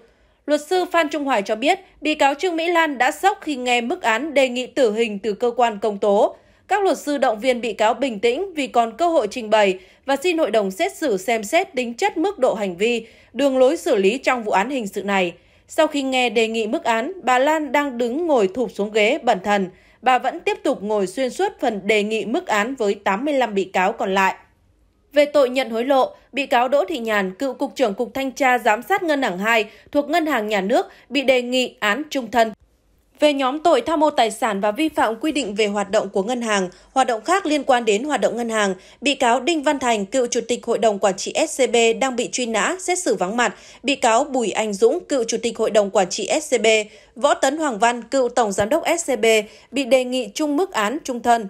Luật sư Phan Trung Hoài cho biết, bị cáo Trương Mỹ Lan đã sốc khi nghe mức án đề nghị tử hình từ cơ quan công tố. Các luật sư động viên bị cáo bình tĩnh vì còn cơ hội trình bày và xin hội đồng xét xử xem xét tính chất mức độ hành vi, đường lối xử lý trong vụ án hình sự này. Sau khi nghe đề nghị mức án, bà Lan đang đứng ngồi thụp xuống ghế bẩn thần. Bà vẫn tiếp tục ngồi xuyên suốt phần đề nghị mức án với 85 bị cáo còn lại. Về tội nhận hối lộ, bị cáo Đỗ Thị Nhàn, cựu Cục trưởng Cục Thanh tra Giám sát Ngân hàng 2 thuộc Ngân hàng Nhà nước bị đề nghị án trung thân. Về nhóm tội tham mô tài sản và vi phạm quy định về hoạt động của ngân hàng, hoạt động khác liên quan đến hoạt động ngân hàng, bị cáo Đinh Văn Thành, cựu chủ tịch Hội đồng Quản trị SCB đang bị truy nã, xét xử vắng mặt. Bị cáo Bùi Anh Dũng, cựu chủ tịch Hội đồng Quản trị SCB, Võ Tấn Hoàng Văn, cựu tổng giám đốc SCB bị đề nghị chung mức án trung thân.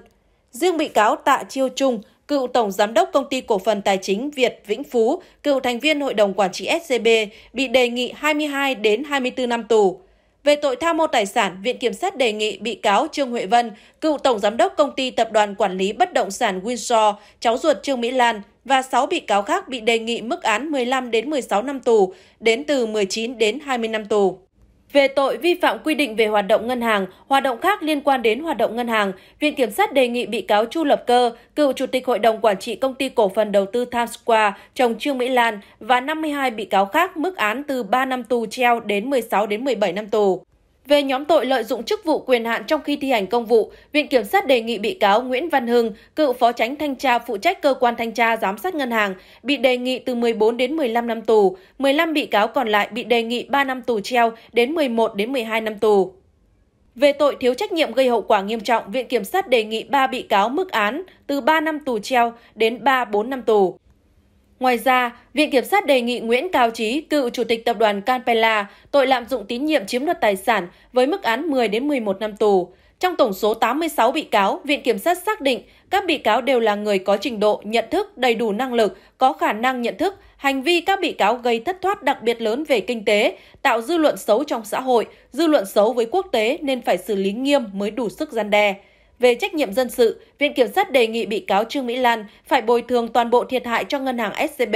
Riêng bị cáo Tạ Chiêu Trung, cựu tổng giám đốc công ty cổ phần tài chính Việt Vĩnh Phú, cựu thành viên hội đồng quản trị SCB bị đề nghị 22 đến 24 năm tù. Về tội tham mô tài sản, Viện Kiểm sát đề nghị bị cáo Trương Huệ Vân, cựu Tổng Giám đốc Công ty Tập đoàn Quản lý Bất động sản Windsor, cháu ruột Trương Mỹ Lan và 6 bị cáo khác bị đề nghị mức án 15 đến 16 năm tù, đến từ 19 đến 20 năm tù. Về tội vi phạm quy định về hoạt động ngân hàng, hoạt động khác liên quan đến hoạt động ngân hàng, Viện Kiểm sát đề nghị bị cáo Chu Lập Cơ, cựu Chủ tịch Hội đồng Quản trị Công ty Cổ phần Đầu tư Times Square, chồng Trương Mỹ Lan và 52 bị cáo khác mức án từ 3 năm tù treo đến 16 đến 17 năm tù. Về nhóm tội lợi dụng chức vụ quyền hạn trong khi thi hành công vụ, Viện Kiểm sát đề nghị bị cáo Nguyễn Văn Hưng, cựu phó tránh thanh tra phụ trách cơ quan thanh tra giám sát ngân hàng, bị đề nghị từ 14 đến 15 năm tù, 15 bị cáo còn lại bị đề nghị 3 năm tù treo đến 11 đến 12 năm tù. Về tội thiếu trách nhiệm gây hậu quả nghiêm trọng, Viện Kiểm sát đề nghị 3 bị cáo mức án từ 3 năm tù treo đến 3-4 năm tù. Ngoài ra, Viện Kiểm sát đề nghị Nguyễn Cao Trí, cựu Chủ tịch Tập đoàn Canpella, tội lạm dụng tín nhiệm chiếm đoạt tài sản với mức án 10 đến 11 năm tù. Trong tổng số 86 bị cáo, Viện Kiểm sát xác định các bị cáo đều là người có trình độ, nhận thức, đầy đủ năng lực, có khả năng nhận thức, hành vi các bị cáo gây thất thoát đặc biệt lớn về kinh tế, tạo dư luận xấu trong xã hội, dư luận xấu với quốc tế nên phải xử lý nghiêm mới đủ sức gian đe. Về trách nhiệm dân sự, Viện Kiểm sát đề nghị bị cáo Trương Mỹ Lan phải bồi thường toàn bộ thiệt hại cho ngân hàng SCB.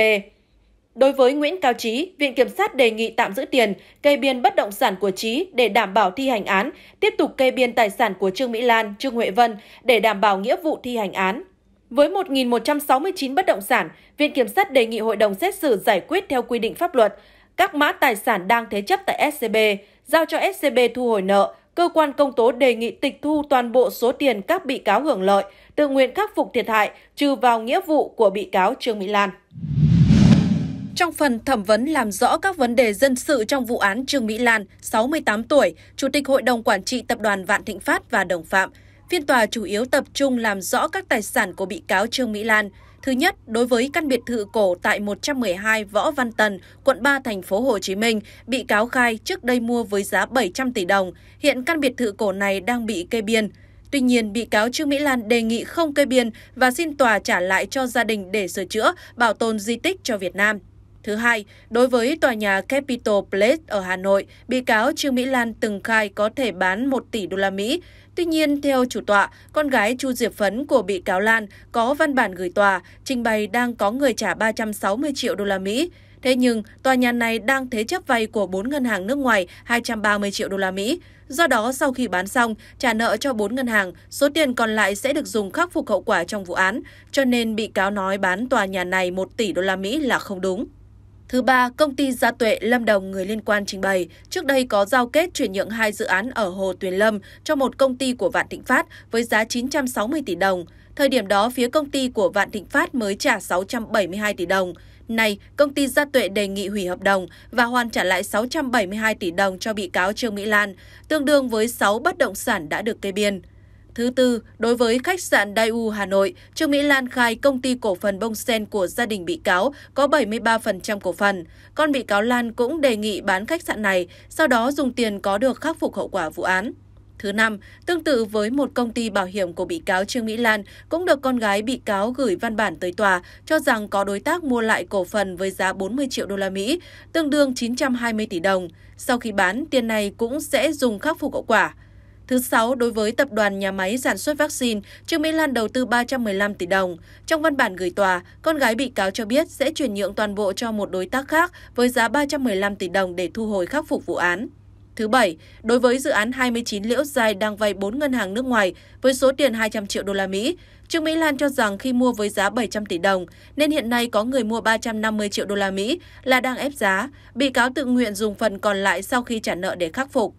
Đối với Nguyễn Cao Trí, Viện Kiểm sát đề nghị tạm giữ tiền, kê biên bất động sản của Trí để đảm bảo thi hành án, tiếp tục kê biên tài sản của Trương Mỹ Lan, Trương Huệ Vân để đảm bảo nghĩa vụ thi hành án. Với 1.169 bất động sản, Viện Kiểm sát đề nghị hội đồng xét xử giải quyết theo quy định pháp luật các mã tài sản đang thế chấp tại SCB, giao cho SCB thu hồi nợ, cơ quan công tố đề nghị tịch thu toàn bộ số tiền các bị cáo hưởng lợi, tự nguyện khắc phục thiệt hại, trừ vào nghĩa vụ của bị cáo Trương Mỹ Lan. Trong phần thẩm vấn làm rõ các vấn đề dân sự trong vụ án Trương Mỹ Lan, 68 tuổi, Chủ tịch Hội đồng Quản trị Tập đoàn Vạn Thịnh Phát và đồng phạm, phiên tòa chủ yếu tập trung làm rõ các tài sản của bị cáo Trương Mỹ Lan, Thứ nhất, đối với căn biệt thự cổ tại 112 Võ Văn Tần, quận 3 thành phố Hồ Chí Minh, bị cáo khai trước đây mua với giá 700 tỷ đồng. Hiện căn biệt thự cổ này đang bị kê biên. Tuy nhiên, bị cáo Trương Mỹ Lan đề nghị không kê biên và xin tòa trả lại cho gia đình để sửa chữa, bảo tồn di tích cho Việt Nam. Thứ hai, đối với tòa nhà Capital Place ở Hà Nội, bị cáo Trương Mỹ Lan từng khai có thể bán 1 tỷ đô la Mỹ. Tuy nhiên, theo chủ tọa, con gái Chu Diệp Phấn của bị cáo Lan có văn bản gửi tòa trình bày đang có người trả 360 triệu đô la Mỹ. Thế nhưng, tòa nhà này đang thế chấp vay của 4 ngân hàng nước ngoài 230 triệu đô la Mỹ. Do đó, sau khi bán xong, trả nợ cho 4 ngân hàng, số tiền còn lại sẽ được dùng khắc phục hậu quả trong vụ án, cho nên bị cáo nói bán tòa nhà này 1 tỷ đô la Mỹ là không đúng. Thứ ba, công ty Gia Tuệ Lâm Đồng người liên quan trình bày, trước đây có giao kết chuyển nhượng hai dự án ở Hồ Tuyền Lâm cho một công ty của Vạn Thịnh Phát với giá 960 tỷ đồng. Thời điểm đó, phía công ty của Vạn Thịnh Phát mới trả 672 tỷ đồng. Này, công ty Gia Tuệ đề nghị hủy hợp đồng và hoàn trả lại 672 tỷ đồng cho bị cáo Trương Mỹ Lan, tương đương với 6 bất động sản đã được kê biên. Thứ tư, đối với khách sạn Daewoo Hà Nội, Trương Mỹ Lan khai công ty cổ phần bông sen của gia đình bị cáo có 73% cổ phần. Con bị cáo Lan cũng đề nghị bán khách sạn này, sau đó dùng tiền có được khắc phục hậu quả vụ án. Thứ Thứ năm, tương tự với một công ty bảo hiểm của bị cáo Trương Mỹ Lan, cũng được con gái bị cáo gửi văn bản tới tòa cho rằng có đối tác mua lại cổ phần với giá 40 triệu đô la Mỹ, tương đương 920 tỷ đồng. Sau khi bán, tiền này cũng sẽ dùng khắc phục hậu quả. Thứ sáu, đối với tập đoàn nhà máy sản xuất vaccine, Trương Mỹ Lan đầu tư 315 tỷ đồng. Trong văn bản gửi tòa, con gái bị cáo cho biết sẽ chuyển nhượng toàn bộ cho một đối tác khác với giá 315 tỷ đồng để thu hồi khắc phục vụ án. Thứ bảy, đối với dự án 29 Liễu Giai đang vay 4 ngân hàng nước ngoài với số tiền 200 triệu đô la Mỹ, Trương Mỹ Lan cho rằng khi mua với giá 700 tỷ đồng nên hiện nay có người mua 350 triệu đô la Mỹ là đang ép giá, bị cáo tự nguyện dùng phần còn lại sau khi trả nợ để khắc phục.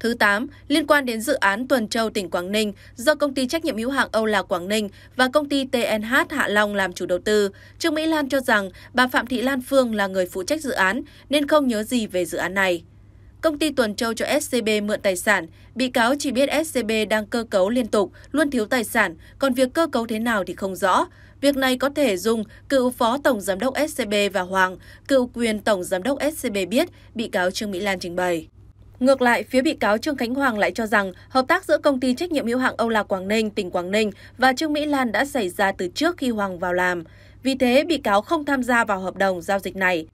Thứ 8, liên quan đến dự án Tuần Châu tỉnh Quảng Ninh do công ty trách nhiệm hữu hạn Âu Lạc Quảng Ninh và công ty TNH Hạ Long làm chủ đầu tư, Trương Mỹ Lan cho rằng bà Phạm Thị Lan Phương là người phụ trách dự án nên không nhớ gì về dự án này. Công ty Tuần Châu cho SCB mượn tài sản, bị cáo chỉ biết SCB đang cơ cấu liên tục, luôn thiếu tài sản, còn việc cơ cấu thế nào thì không rõ. Việc này có thể dùng cựu Phó Tổng Giám đốc SCB và Hoàng, cựu quyền Tổng Giám đốc SCB biết, bị cáo Trương Mỹ Lan trình bày. Ngược lại, phía bị cáo Trương Khánh Hoàng lại cho rằng hợp tác giữa công ty trách nhiệm hữu hạn Âu Lạc Quảng Ninh, tỉnh Quảng Ninh và Trương Mỹ Lan đã xảy ra từ trước khi Hoàng vào làm. Vì thế, bị cáo không tham gia vào hợp đồng giao dịch này.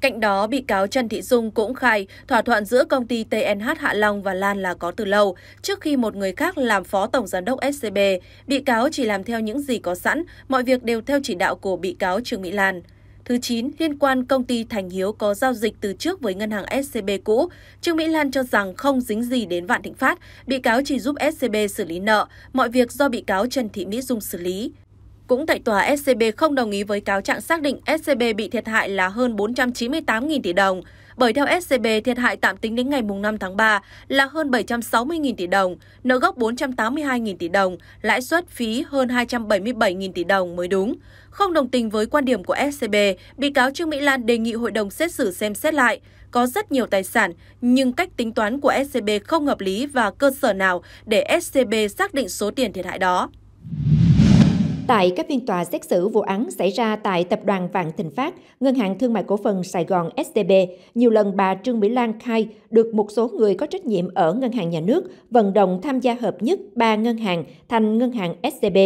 Cạnh đó, bị cáo Trần Thị Dung cũng khai thỏa thuận giữa công ty TNH Hạ Long và Lan là có từ lâu. Trước khi một người khác làm phó tổng giám đốc SCB, bị cáo chỉ làm theo những gì có sẵn, mọi việc đều theo chỉ đạo của bị cáo Trương Mỹ Lan. Thứ 9, liên quan công ty Thành Hiếu có giao dịch từ trước với ngân hàng SCB cũ, Trương Mỹ Lan cho rằng không dính gì đến Vạn Thịnh Phát, bị cáo chỉ giúp SCB xử lý nợ, mọi việc do bị cáo Trần Thị Mỹ Dung xử lý. Cũng tại tòa, SCB không đồng ý với cáo trạng xác định SCB bị thiệt hại là hơn 498.000 tỷ đồng. Bởi theo SCB, thiệt hại tạm tính đến ngày 5 tháng 3 là hơn 760.000 tỷ đồng, nợ gốc 482.000 tỷ đồng, lãi suất phí hơn 277.000 tỷ đồng mới đúng. Không đồng tình với quan điểm của SCB, bị cáo Trương Mỹ Lan đề nghị hội đồng xét xử xem xét lại. Có rất nhiều tài sản, nhưng cách tính toán của SCB không hợp lý và cơ sở nào để SCB xác định số tiền thiệt hại đó. Tại các phiên tòa xét xử vụ án xảy ra tại Tập đoàn Vạn Thịnh Phát, Ngân hàng Thương mại Cổ phần Sài Gòn STB, nhiều lần bà Trương Mỹ Lan khai được một số người có trách nhiệm ở Ngân hàng Nhà nước vận động tham gia hợp nhất ba ngân hàng thành Ngân hàng STB.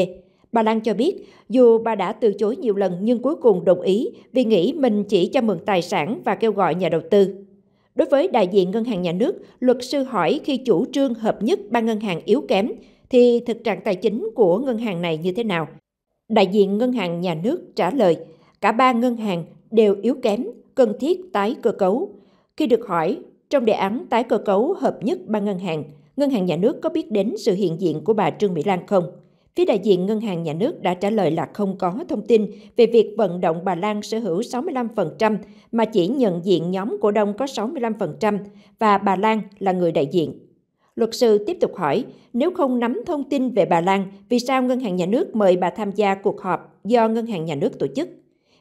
Bà Lan cho biết, dù bà đã từ chối nhiều lần nhưng cuối cùng đồng ý vì nghĩ mình chỉ cho mượn tài sản và kêu gọi nhà đầu tư. Đối với đại diện Ngân hàng Nhà nước, luật sư hỏi khi chủ trương hợp nhất ba ngân hàng yếu kém, thì thực trạng tài chính của ngân hàng này như thế nào? Đại diện Ngân hàng Nhà nước trả lời, cả ba ngân hàng đều yếu kém, cần thiết tái cơ cấu. Khi được hỏi, trong đề án tái cơ cấu hợp nhất ba ngân hàng, Ngân hàng Nhà nước có biết đến sự hiện diện của bà Trương Mỹ Lan không? Phía đại diện Ngân hàng Nhà nước đã trả lời là không có thông tin về việc vận động bà Lan sở hữu 65% mà chỉ nhận diện nhóm cổ đông có 65% và bà Lan là người đại diện. Luật sư tiếp tục hỏi, nếu không nắm thông tin về bà Lan, vì sao Ngân hàng Nhà nước mời bà tham gia cuộc họp do Ngân hàng Nhà nước tổ chức?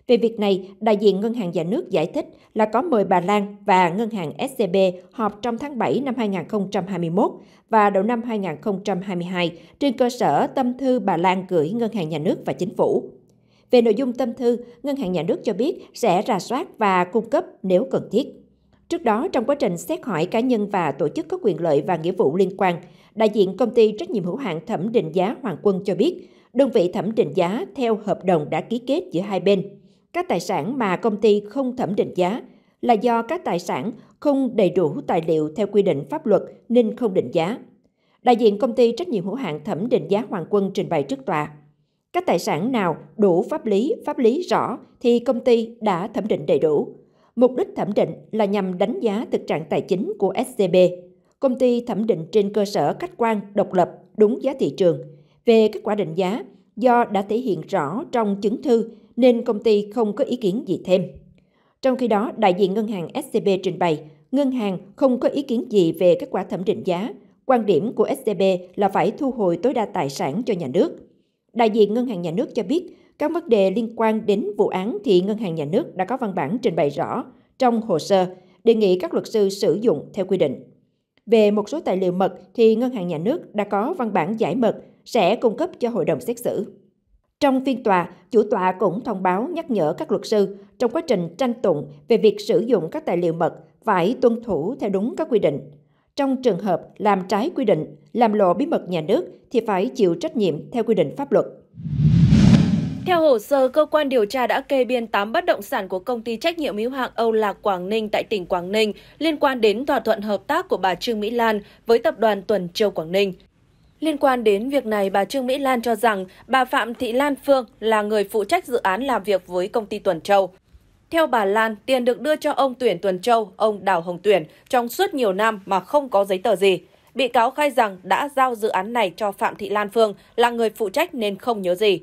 Về việc này, đại diện Ngân hàng Nhà nước giải thích là có mời bà Lan và Ngân hàng SCB họp trong tháng 7 năm 2021 và đầu năm 2022 trên cơ sở tâm thư bà Lan gửi Ngân hàng Nhà nước và Chính phủ. Về nội dung tâm thư, Ngân hàng Nhà nước cho biết sẽ rà soát và cung cấp nếu cần thiết. Trước đó, trong quá trình xét hỏi cá nhân và tổ chức có quyền lợi và nghĩa vụ liên quan, đại diện công ty trách nhiệm hữu hạn thẩm định giá Hoàng Quân cho biết, đơn vị thẩm định giá theo hợp đồng đã ký kết giữa hai bên. Các tài sản mà công ty không thẩm định giá là do các tài sản không đầy đủ tài liệu theo quy định pháp luật nên không định giá. Đại diện công ty trách nhiệm hữu hạn thẩm định giá Hoàng Quân trình bày trước tòa. Các tài sản nào đủ pháp lý, pháp lý rõ thì công ty đã thẩm định đầy đủ. Mục đích thẩm định là nhằm đánh giá thực trạng tài chính của SCB. Công ty thẩm định trên cơ sở khách quan, độc lập, đúng giá thị trường. Về kết quả định giá, do đã thể hiện rõ trong chứng thư nên công ty không có ý kiến gì thêm. Trong khi đó, đại diện ngân hàng SCB trình bày, ngân hàng không có ý kiến gì về kết quả thẩm định giá. Quan điểm của SCB là phải thu hồi tối đa tài sản cho nhà nước. Đại diện ngân hàng nhà nước cho biết, các vấn đề liên quan đến vụ án thì Ngân hàng Nhà nước đã có văn bản trình bày rõ trong hồ sơ, đề nghị các luật sư sử dụng theo quy định. Về một số tài liệu mật thì Ngân hàng Nhà nước đã có văn bản giải mật sẽ cung cấp cho hội đồng xét xử. Trong phiên tòa, chủ tọa cũng thông báo nhắc nhở các luật sư trong quá trình tranh tụng về việc sử dụng các tài liệu mật phải tuân thủ theo đúng các quy định. Trong trường hợp làm trái quy định, làm lộ bí mật nhà nước thì phải chịu trách nhiệm theo quy định pháp luật. Theo hồ sơ, cơ quan điều tra đã kê biên 8 bất động sản của công ty trách nhiệm hữu hạn Âu Lạc Quảng Ninh tại tỉnh Quảng Ninh liên quan đến thỏa thuận hợp tác của bà Trương Mỹ Lan với tập đoàn Tuần Châu Quảng Ninh. Liên quan đến việc này, bà Trương Mỹ Lan cho rằng bà Phạm Thị Lan Phương là người phụ trách dự án làm việc với công ty Tuần Châu. Theo bà Lan, tiền được đưa cho ông Tuyển Tuần Châu, ông Đào Hồng Tuyển trong suốt nhiều năm mà không có giấy tờ gì. Bị cáo khai rằng đã giao dự án này cho Phạm Thị Lan Phương là người phụ trách nên không nhớ gì.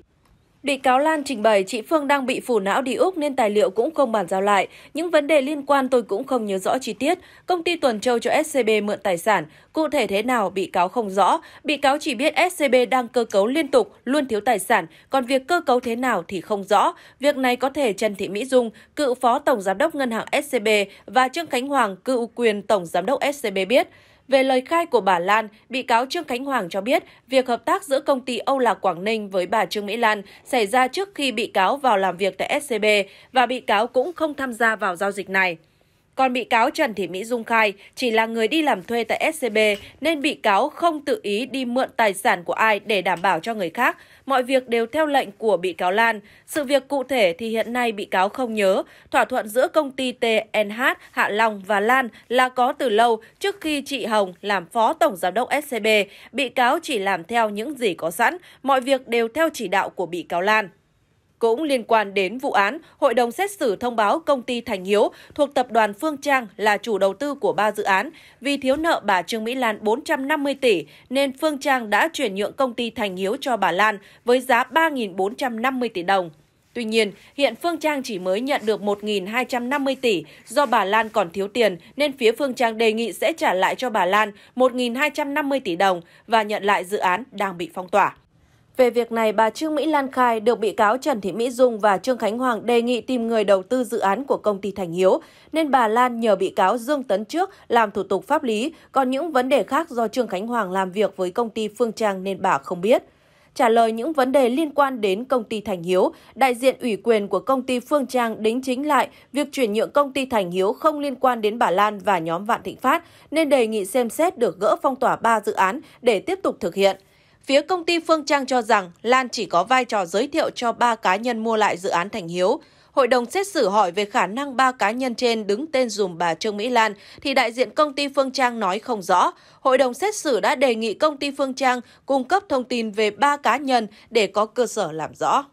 Bị cáo Lan trình bày chị Phương đang bị phủ não đi Úc nên tài liệu cũng không bàn giao lại. Những vấn đề liên quan tôi cũng không nhớ rõ chi tiết. Công ty Tuần Châu cho SCB mượn tài sản. Cụ thể thế nào bị cáo không rõ. Bị cáo chỉ biết SCB đang cơ cấu liên tục, luôn thiếu tài sản. Còn việc cơ cấu thế nào thì không rõ. Việc này có thể Trần Thị Mỹ Dung, cựu Phó Tổng Giám đốc Ngân hàng SCB và Trương Khánh Hoàng, cựu quyền Tổng Giám đốc SCB biết. Về lời khai của bà Lan, bị cáo Trương Khánh Hoàng cho biết việc hợp tác giữa công ty Âu Lạc Quảng Ninh với bà Trương Mỹ Lan xảy ra trước khi bị cáo vào làm việc tại SCB và bị cáo cũng không tham gia vào giao dịch này. Còn bị cáo Trần Thị Mỹ Dung khai chỉ là người đi làm thuê tại SCB nên bị cáo không tự ý đi mượn tài sản của ai để đảm bảo cho người khác. Mọi việc đều theo lệnh của bị cáo Lan. Sự việc cụ thể thì hiện nay bị cáo không nhớ. Thỏa thuận giữa công ty TNH, Hạ Long và Lan là có từ lâu trước khi chị Hồng làm phó tổng giám đốc SCB. Bị cáo chỉ làm theo những gì có sẵn. Mọi việc đều theo chỉ đạo của bị cáo Lan. Cũng liên quan đến vụ án, Hội đồng xét xử thông báo công ty Thành Hiếu thuộc tập đoàn Phương Trang là chủ đầu tư của ba dự án. Vì thiếu nợ bà Trương Mỹ Lan 450 tỷ nên Phương Trang đã chuyển nhượng công ty Thành Hiếu cho bà Lan với giá 3.450 tỷ đồng. Tuy nhiên, hiện Phương Trang chỉ mới nhận được 1.250 tỷ do bà Lan còn thiếu tiền nên phía Phương Trang đề nghị sẽ trả lại cho bà Lan 1.250 tỷ đồng và nhận lại dự án đang bị phong tỏa. Về việc này, bà Trương Mỹ Lan khai được bị cáo Trần Thị Mỹ Dung và Trương Khánh Hoàng đề nghị tìm người đầu tư dự án của công ty Thành Hiếu, nên bà Lan nhờ bị cáo Dương Tấn Trước làm thủ tục pháp lý, còn những vấn đề khác do Trương Khánh Hoàng làm việc với công ty Phương Trang nên bà không biết. Trả lời những vấn đề liên quan đến công ty Thành Hiếu, đại diện ủy quyền của công ty Phương Trang đính chính lại việc chuyển nhượng công ty Thành Hiếu không liên quan đến bà Lan và nhóm Vạn Thịnh Phát, nên đề nghị xem xét được gỡ phong tỏa 3 dự án để tiếp tục thực hiện. Phía công ty Phương Trang cho rằng Lan chỉ có vai trò giới thiệu cho ba cá nhân mua lại dự án Thành Hiếu. Hội đồng xét xử hỏi về khả năng ba cá nhân trên đứng tên dùm bà Trương Mỹ Lan, thì đại diện công ty Phương Trang nói không rõ. Hội đồng xét xử đã đề nghị công ty Phương Trang cung cấp thông tin về ba cá nhân để có cơ sở làm rõ.